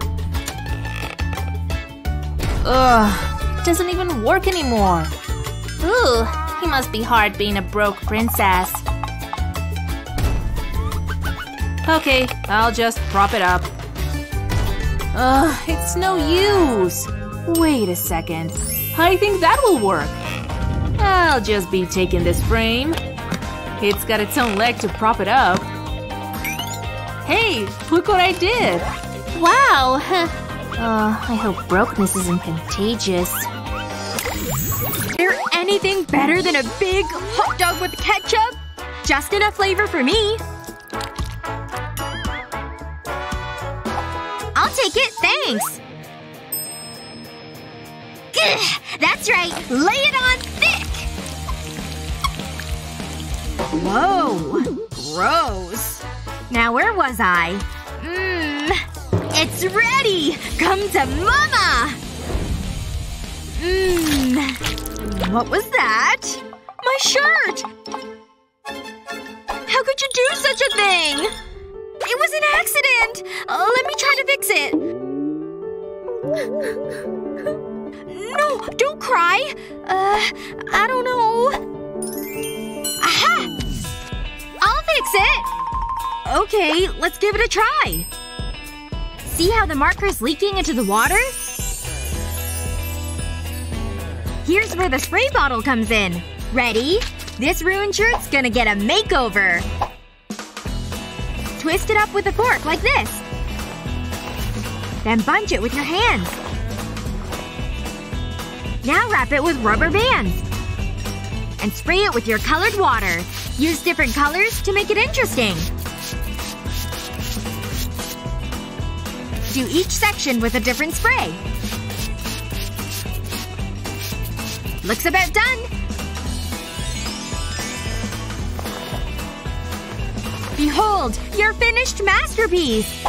Ugh, it doesn't even work anymore. Ooh, he must be hard being a broke princess. Okay, I'll just prop it up. Ugh, it's no use. Wait a second. I think that will work. I'll just be taking this frame. It's got its own leg to prop it up. Hey, look what I did! Wow! Uh, I hope brokenness isn't contagious. Is there anything better than a big hot dog with ketchup? Just enough flavor for me. I'll take it, thanks. Gah, that's right, lay it on thick! Whoa. Gross. Now where was I? Mmm. It's ready! Come to mama! Mmm. What was that? My shirt! How could you do such a thing? It was an accident! Uh, let me try to fix it. No, don't cry. Uh, I don't know. Aha! I'll fix it! Okay, let's give it a try. See how the marker's leaking into the water? Here's where the spray bottle comes in. Ready? This ruined shirt's gonna get a makeover. Twist it up with a fork, like this. Then bunch it with your hands. Now wrap it with rubber bands. And spray it with your colored water. Use different colors to make it interesting. Do each section with a different spray. Looks about done. Behold, your finished masterpiece!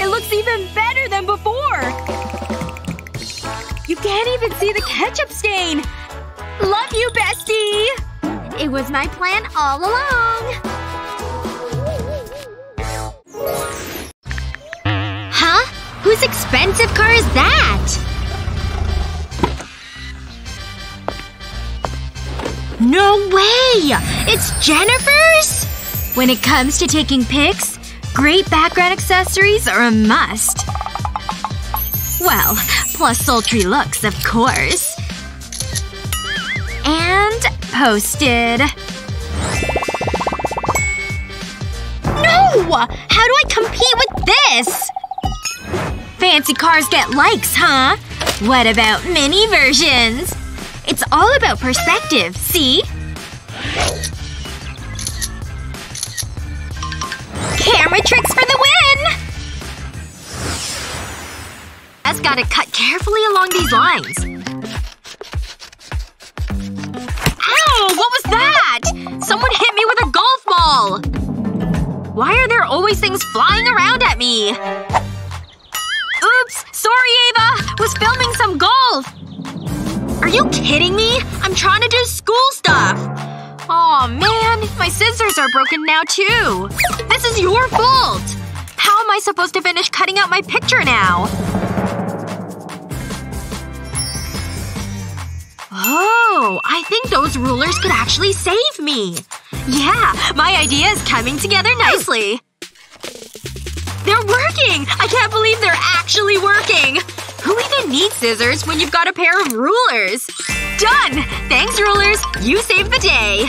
It looks even better than before! You can't even see the ketchup stain! Love you, bestie! It was my plan all along! Whose expensive car is that? No way! It's Jennifer's? When it comes to taking pics, great background accessories are a must. Well, plus sultry looks, of course. And posted. No! How do I compete with this? Fancy cars get likes, huh? What about mini versions? It's all about perspective, see? Camera tricks for the win! I've gotta cut carefully along these lines. Ow! What was that? Someone hit me with a golf ball! Why are there always things flying around at me? Sorry, Ava! Was filming some golf! Are you kidding me? I'm trying to do school stuff! Aw, man. My scissors are broken now, too. This is your fault! How am I supposed to finish cutting out my picture now? Oh, I think those rulers could actually save me. Yeah, my idea is coming together nicely. They're working! I can't believe they're actually working! Who even needs scissors when you've got a pair of rulers? Done! Thanks, rulers! You saved the day!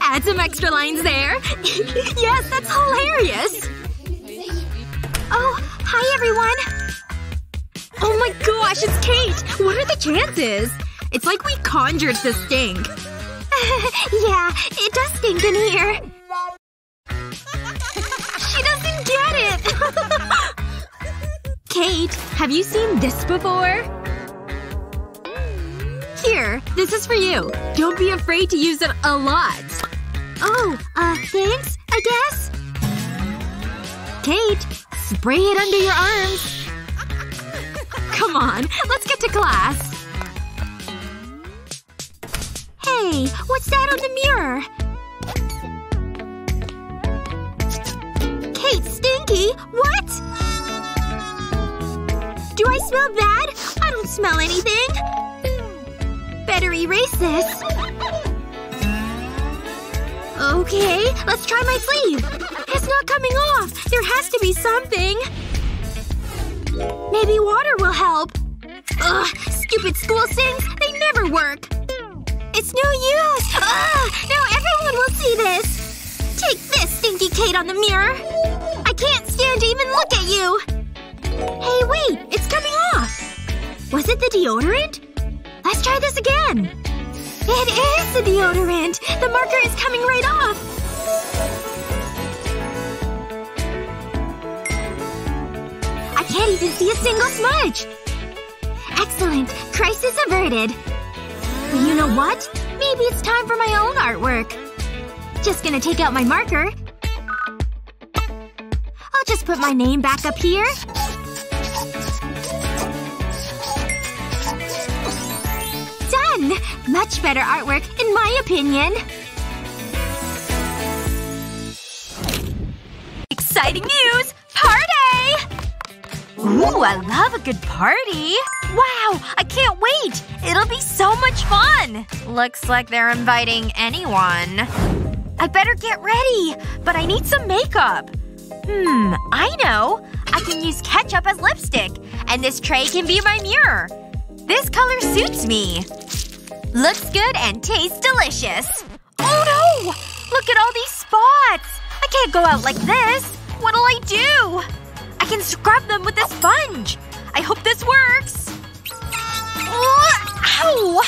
Add some extra lines there. yes, that's hilarious! Oh, hi everyone! Oh my gosh, it's Kate! What are the chances? It's like we conjured the stink. yeah, it does stink in here. Kate, have you seen this before? Here, this is for you. Don't be afraid to use it a lot. Oh, uh, thanks, I guess? Kate. Spray it under your arms. Come on, let's get to class. Hey, what's that on the mirror? Kate, Stinky! What? Do I smell bad? I don't smell anything. Better erase this. Okay, let's try my sleeve. It's not coming off. There has to be something. Maybe water will help. Ugh, stupid school things. They never work. It's no use. Ugh, now everyone will see this. Take this, Stinky Kate on the mirror. Can't stand to even look at you. Hey, wait. It's coming off. Was it the deodorant? Let's try this again. It is the deodorant! The marker is coming right off! I can't even see a single smudge! Excellent. Crisis averted. But you know what? Maybe it's time for my own artwork. Just gonna take out my marker. I'll just put my name back up here. Done! Much better artwork, in my opinion. Exciting news! Party! Ooh, I love a good party. Wow, I can't wait! It'll be so much fun! Looks like they're inviting anyone. I better get ready. But I need some makeup. Hmm, I know. I can use ketchup as lipstick. And this tray can be my mirror. This color suits me. Looks good and tastes delicious. Oh no! Look at all these spots! I can't go out like this. What'll I do? I can scrub them with a sponge. I hope this works. Ow!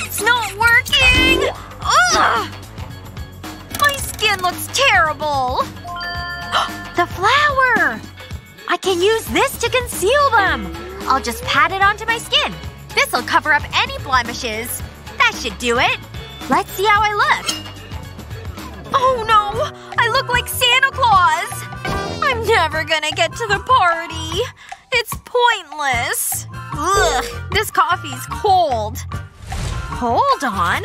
It's not working! Ugh! My skin looks terrible. The flour! I can use this to conceal them. I'll just pat it onto my skin. This'll cover up any blemishes. That should do it. Let's see how I look. Oh no! I look like Santa Claus! I'm never gonna get to the party. It's pointless. Ugh. This coffee's cold. Hold on.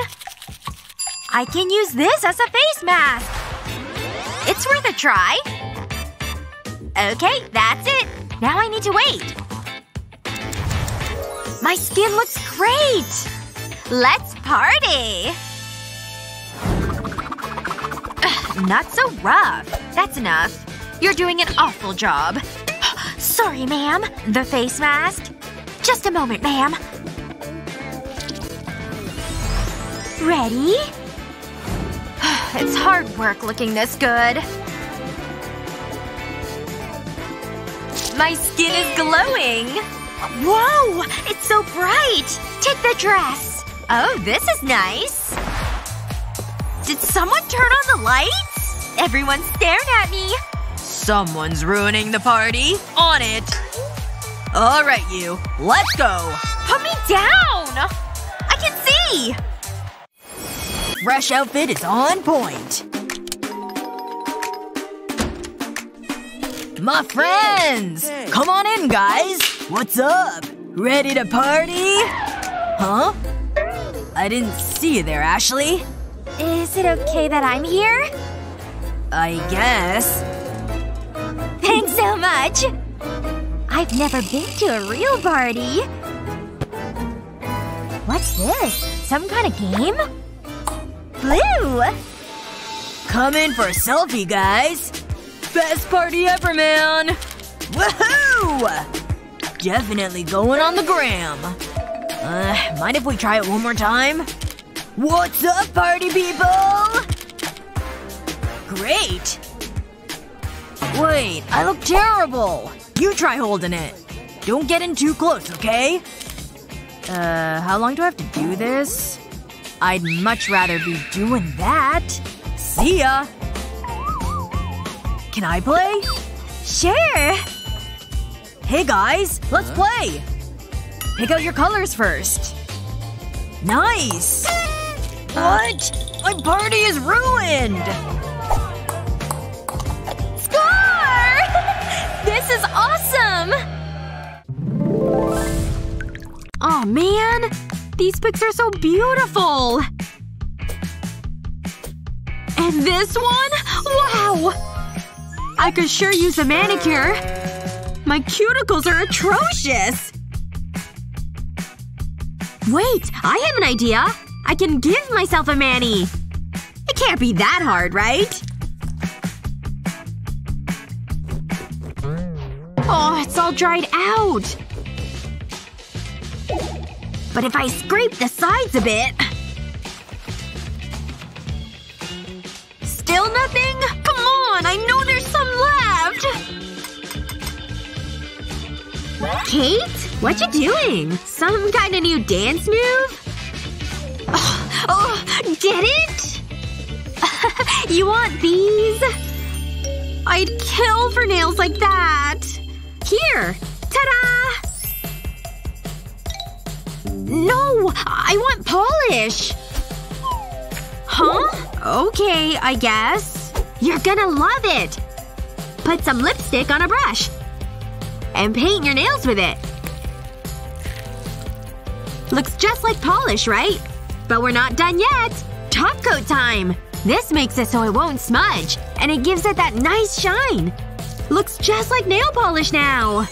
I can use this as a face mask. It's worth a try. Okay, that's it. Now I need to wait. My skin looks great! Let's party! Ugh, not so rough. That's enough. You're doing an awful job. Sorry, ma'am. The face mask? Just a moment, ma'am. Ready? It's hard work looking this good. My skin is glowing! Whoa! It's so bright! Take the dress! Oh, this is nice. Did someone turn on the lights? Everyone's staring at me. Someone's ruining the party. On it. Alright, you. Let's go. Put me down! I can see! Fresh outfit is on point. My friends! Come on in, guys! What's up? Ready to party? Huh? I didn't see you there, Ashley. Is it okay that I'm here? I guess. Thanks so much! I've never been to a real party. What's this? Some kind of game? Blue! Come in for a selfie, guys. Best party ever, man! Woohoo! Definitely going on the gram. Uh, mind if we try it one more time? What's up, party people? Great! Wait, I look terrible! You try holding it. Don't get in too close, okay? Uh, how long do I have to do this? I'd much rather be doing that. See ya! Can I play? Sure! Hey guys, let's play! Pick out your colors first. Nice! What? My party is ruined! Score! This is awesome! Oh man! These pics are so beautiful! And this one? Wow! I could sure use a manicure. My cuticles are atrocious! Wait! I have an idea! I can give myself a mani! It can't be that hard, right? Oh, it's all dried out. But if I scrape the sides a bit… Still nothing? Come on, I know there's some left! Kate? What you doing? Some kind of new dance move? Oh, oh get it? you want these? I'd kill for nails like that. Here! Ta-da! No! I want polish! Huh? Okay, I guess. You're gonna love it! Put some lipstick on a brush. And paint your nails with it. Looks just like polish, right? But we're not done yet! Top coat time! This makes it so it won't smudge. And it gives it that nice shine. Looks just like nail polish now.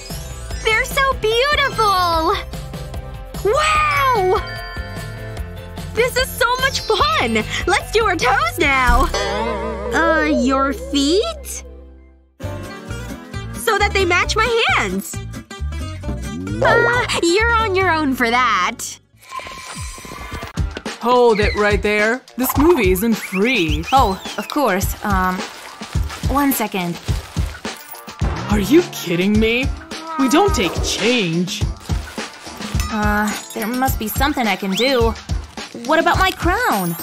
They're so beautiful! Wow! This is so much fun! Let's do our toes now! Uh, your feet? So that they match my hands. Uh, you're on your own for that. Hold it right there. This movie isn't free. Oh, of course. Um, one second. Are you kidding me? We don't take change. Uh, there must be something I can do. What about my crown?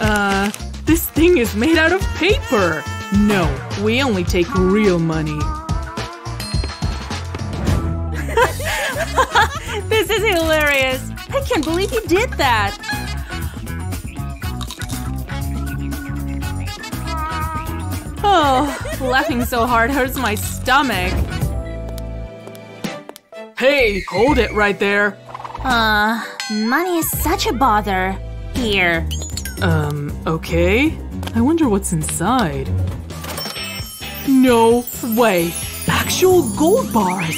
Uh, this thing is made out of paper! No, we only take real money. This is hilarious. I can't believe you did that. Oh, laughing so hard hurts my stomach. Hey, hold it right there. Uh, money is such a bother. Here. Um, okay. I wonder what's inside. No way. Actual gold bars.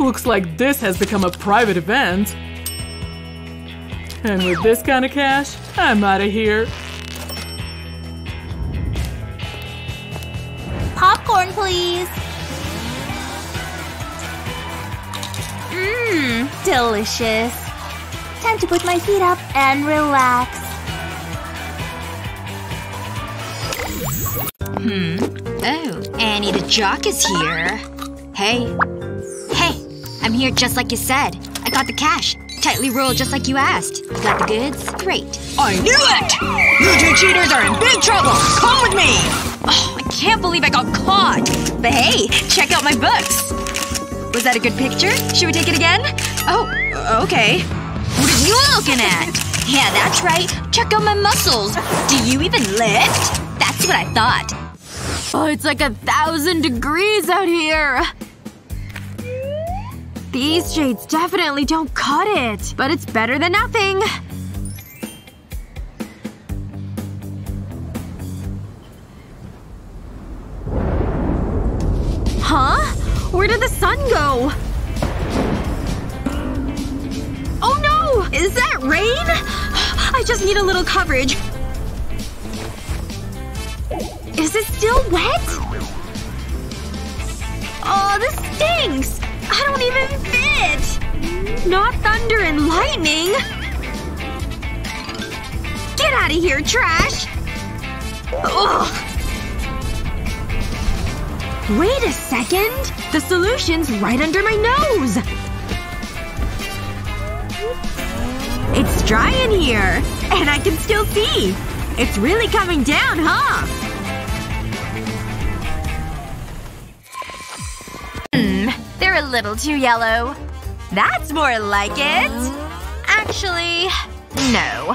Looks like this has become a private event. And with this kind of cash, I'm out of here. Popcorn, please. Mmm, delicious. Time to put my feet up and relax. Hmm. Oh, Annie the jock is here. Hey. Hey, I'm here just like you said. I got the cash. Tightly rolled just like you asked. You got the goods? Great. I knew it! You two cheaters are in big trouble! Come with me! Oh, I can't believe I got caught! But hey, check out my books! Was that a good picture? Should we take it again? Oh, okay. What are you looking at? Yeah, that's right. Check out my muscles. Do you even lift? That's what I thought. Oh, it's like a thousand degrees out here. These shades definitely don't cut it. But it's better than nothing. Huh? Where did the sun go? Oh no! Is that rain? I just need a little coverage. Is it still wet? Oh, this stinks! I don't even fit! Not thunder and lightning! Get out of here, trash! Ugh. Wait a second! The solution's right under my nose! It's dry in here! And I can still see! It's really coming down, huh? Hmm. They're a little too yellow. That's more like it! Actually, no.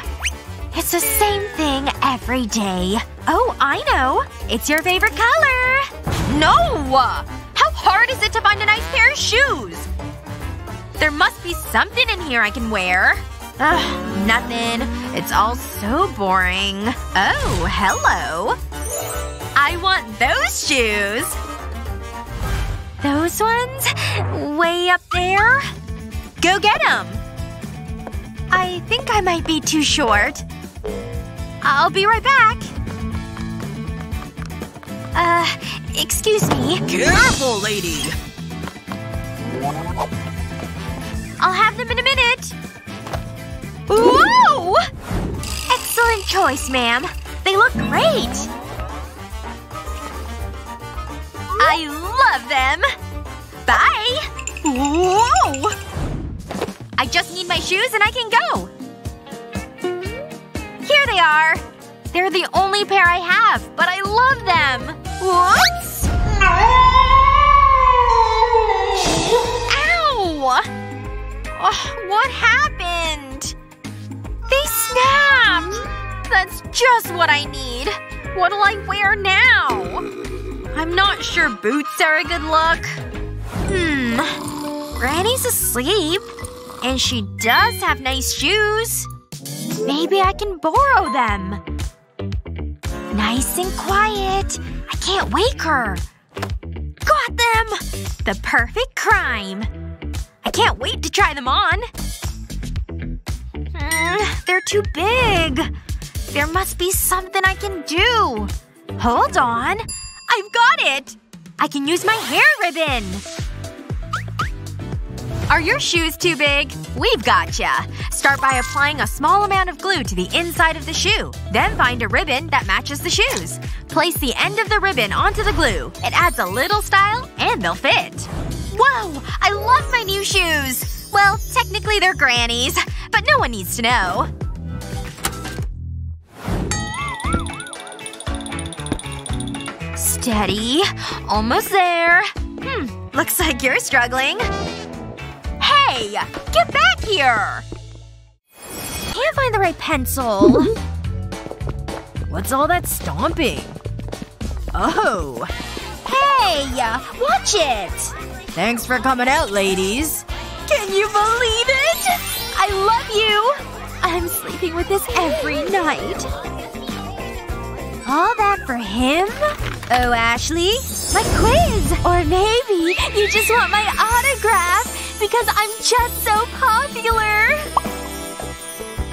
It's the same thing every day. Oh, I know. It's your favorite color. No! How hard is it to find a nice pair of shoes? There must be something in here I can wear. Ugh, nothing. It's all so boring. Oh, hello. I want those shoes. Those ones? Way up there? Go get them! I think I might be too short. I'll be right back. Uh, excuse me. Careful, lady! I'll have them in a minute. Whoa! Excellent choice, ma'am. They look great. I love them. Bye. Whoa! I just need my shoes and I can go. Here they are. They're the only pair I have, but I love them. Whoops! Ow! Oh, what happened? They snapped! That's just what I need. What'll I wear now? I'm not sure boots are a good look. Hmm. Granny's asleep. And she does have nice shoes. Maybe I can borrow them. Nice and quiet. I can't wake her. Got them! The perfect crime. I can't wait to try them on. Mm, they're too big. There must be something I can do. Hold on. I've got it! I can use my hair ribbon! Are your shoes too big? We've gotcha! Start by applying a small amount of glue to the inside of the shoe. Then find a ribbon that matches the shoes. Place the end of the ribbon onto the glue. It adds a little style, and they'll fit. Whoa! I love my new shoes! Well, technically they're Granny's. But no one needs to know. Steady. Almost there. Hmm. Looks like you're struggling. Hey! Get back here! Can't find the right pencil. What's all that stomping? Oh. Hey! Watch it! Thanks for coming out, ladies. Can you believe it? I love you! I'm sleeping with this every night. All that for him? Oh, Ashley? My quiz! Or maybe you just want my autograph because I'm just so popular!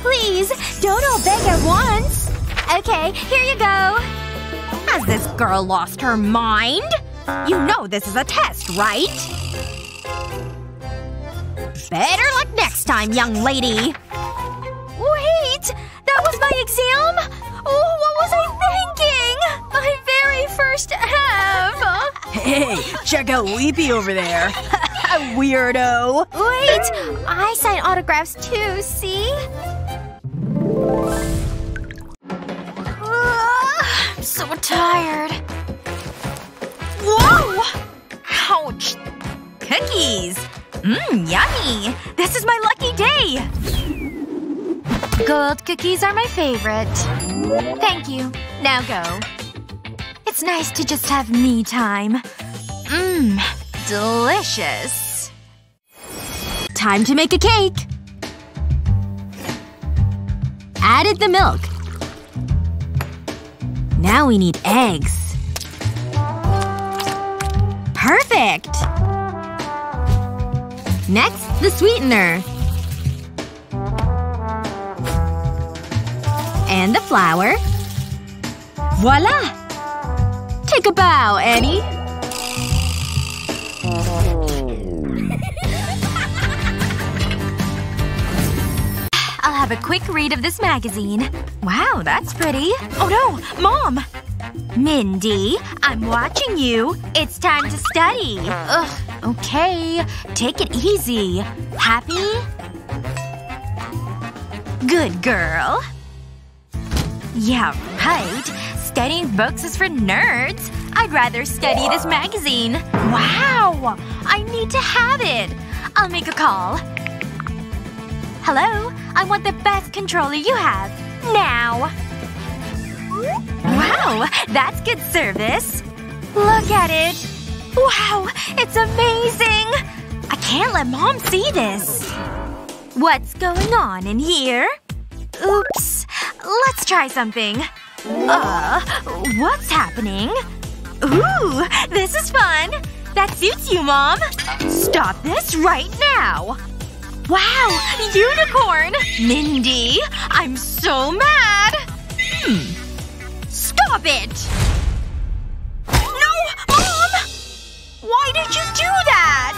Please, don't all beg at once! Okay, here you go. Has this girl lost her mind? You know this is a test, right? Better luck next time, young lady. Wait! That was my exam? Oh, what was I thinking? My very first F. Hey, check out Weepy over there. Weirdo. Wait! I sign autographs too, see? I'm so tired. Whoa! Ouch. Cookies. Mmm, yummy. This is my lucky day. Gold cookies are my favorite. Thank you. Now go. It's nice to just have me time. Mmm. Delicious. Time to make a cake. Added the milk. Now we need eggs. Perfect! Next, the sweetener. And the flour. Voila! Take a bow, Annie. I'll have a quick read of this magazine. Wow, that's pretty. Oh no! Mom! Mindy, I'm watching you. It's time to study. Ugh, okay. Take it easy. Happy? Good girl. Yeah, right. Studying books is for nerds. I'd rather study this magazine. Wow! I need to have it. I'll make a call. Hello? I want the best controller you have. Now! Wow, that's good service. Look at it. Wow, it's amazing! I can't let mom see this. What's going on in here? Oops. Let's try something. Uh, what's happening? Ooh, this is fun! That suits you, Mom! Stop this right now! Wow! Unicorn! Mindy! I'm so mad! Hmm. Stop it! No! Mom! Why did you do that?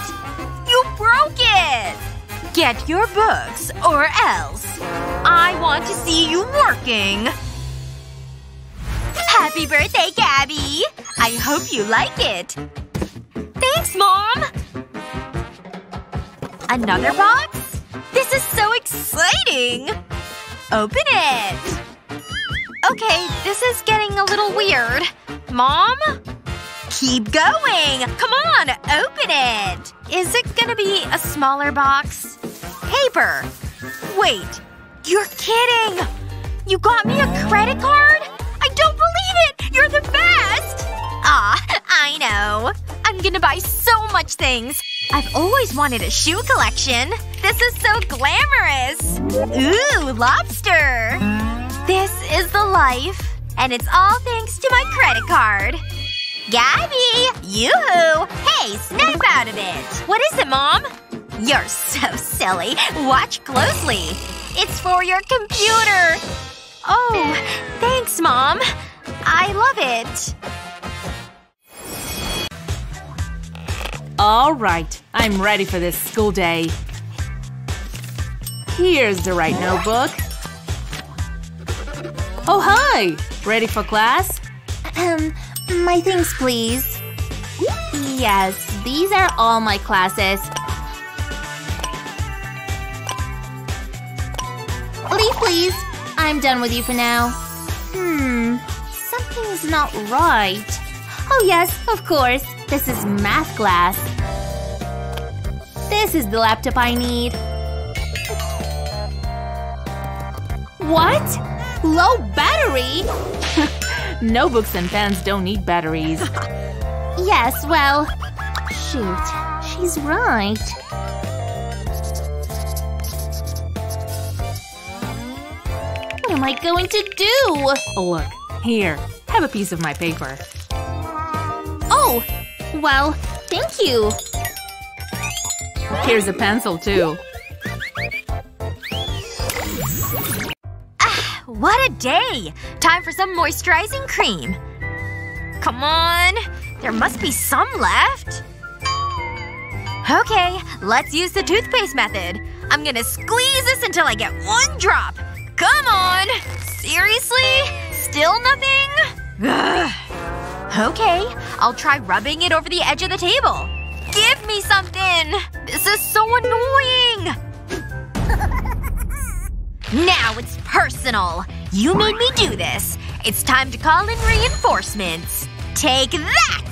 You broke it! Get your books, or else. I want to see you working. Happy birthday, Gabby! I hope you like it. Thanks, Mom! Another box? This is so exciting! Open it! Okay, this is getting a little weird. Mom? Keep going! Come on, open it! Is it gonna be a smaller box? Paper! Wait. You're kidding! You got me a credit card? I don't believe it! You're the best! Ah, I know. I'm gonna buy so much things. I've always wanted a shoe collection. This is so glamorous! Ooh, lobster! This is the life. And it's all thanks to my credit card. Gabby! Yoo-hoo! Hey, snap out of it! What is it, Mom? You're so silly. Watch closely. It's for your computer. Oh, thanks, Mom. I love it. Alright, I'm ready for this school day. Here's the right notebook. Oh hi! Ready for class? Um, my things, please. Yes, these are all my classes. Leave, please. I'm done with you for now. Hmm. Something's not right. Oh yes, of course. This is math class. This is the laptop I need. What? Low battery? Notebooks and pens don't need batteries. Yes, well… Shoot. She's right. What am I going to do? Look, here. Have a piece of my paper. Oh! Well, thank you. Here's a pencil, too. Ah, what a day! Time for some moisturizing cream. Come on. There must be some left. Okay, let's use the toothpaste method. I'm gonna squeeze this until I get one drop. Come on! Seriously? Still nothing? Ugh. Okay, I'll try rubbing it over the edge of the table. Give me something! This is so annoying! Now it's personal. You made me do this. It's time to call in reinforcements. Take that!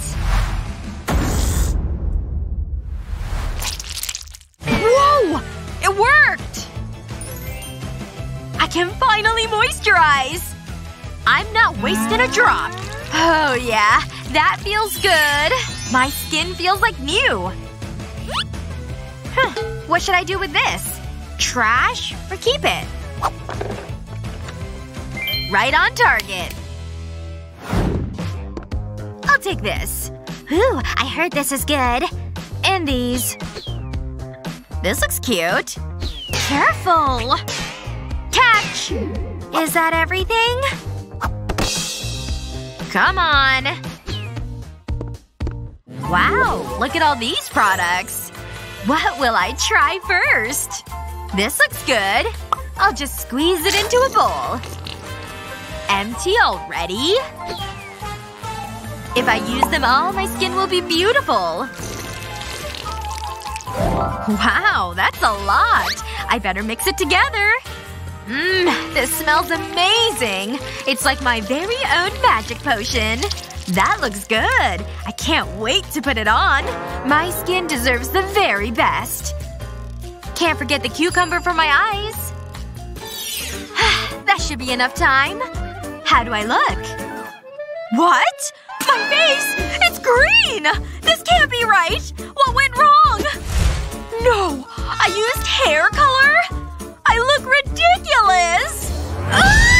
Whoa! It worked! I can finally moisturize! I'm not wasting a drop. Oh yeah, that feels good. My skin feels like new. Huh. What should I do with this? Trash or keep it? Right on target. I'll take this. Ooh, I heard this is good. And these. This looks cute. Careful! Catch! Is that everything? Come on. Wow, look at all these products. What will I try first? This looks good. I'll just squeeze it into a bowl. Empty already? If I use them all, my skin will be beautiful. Wow, that's a lot. I better mix it together. Mmm, this smells amazing! It's like my very own magic potion. That looks good. I can't wait to put it on. My skin deserves the very best. Can't forget the cucumber for my eyes. that should be enough time. How do I look? What? My face! It's green! This can't be right! What went wrong? No! I used hair color? I look ridiculous! Ah!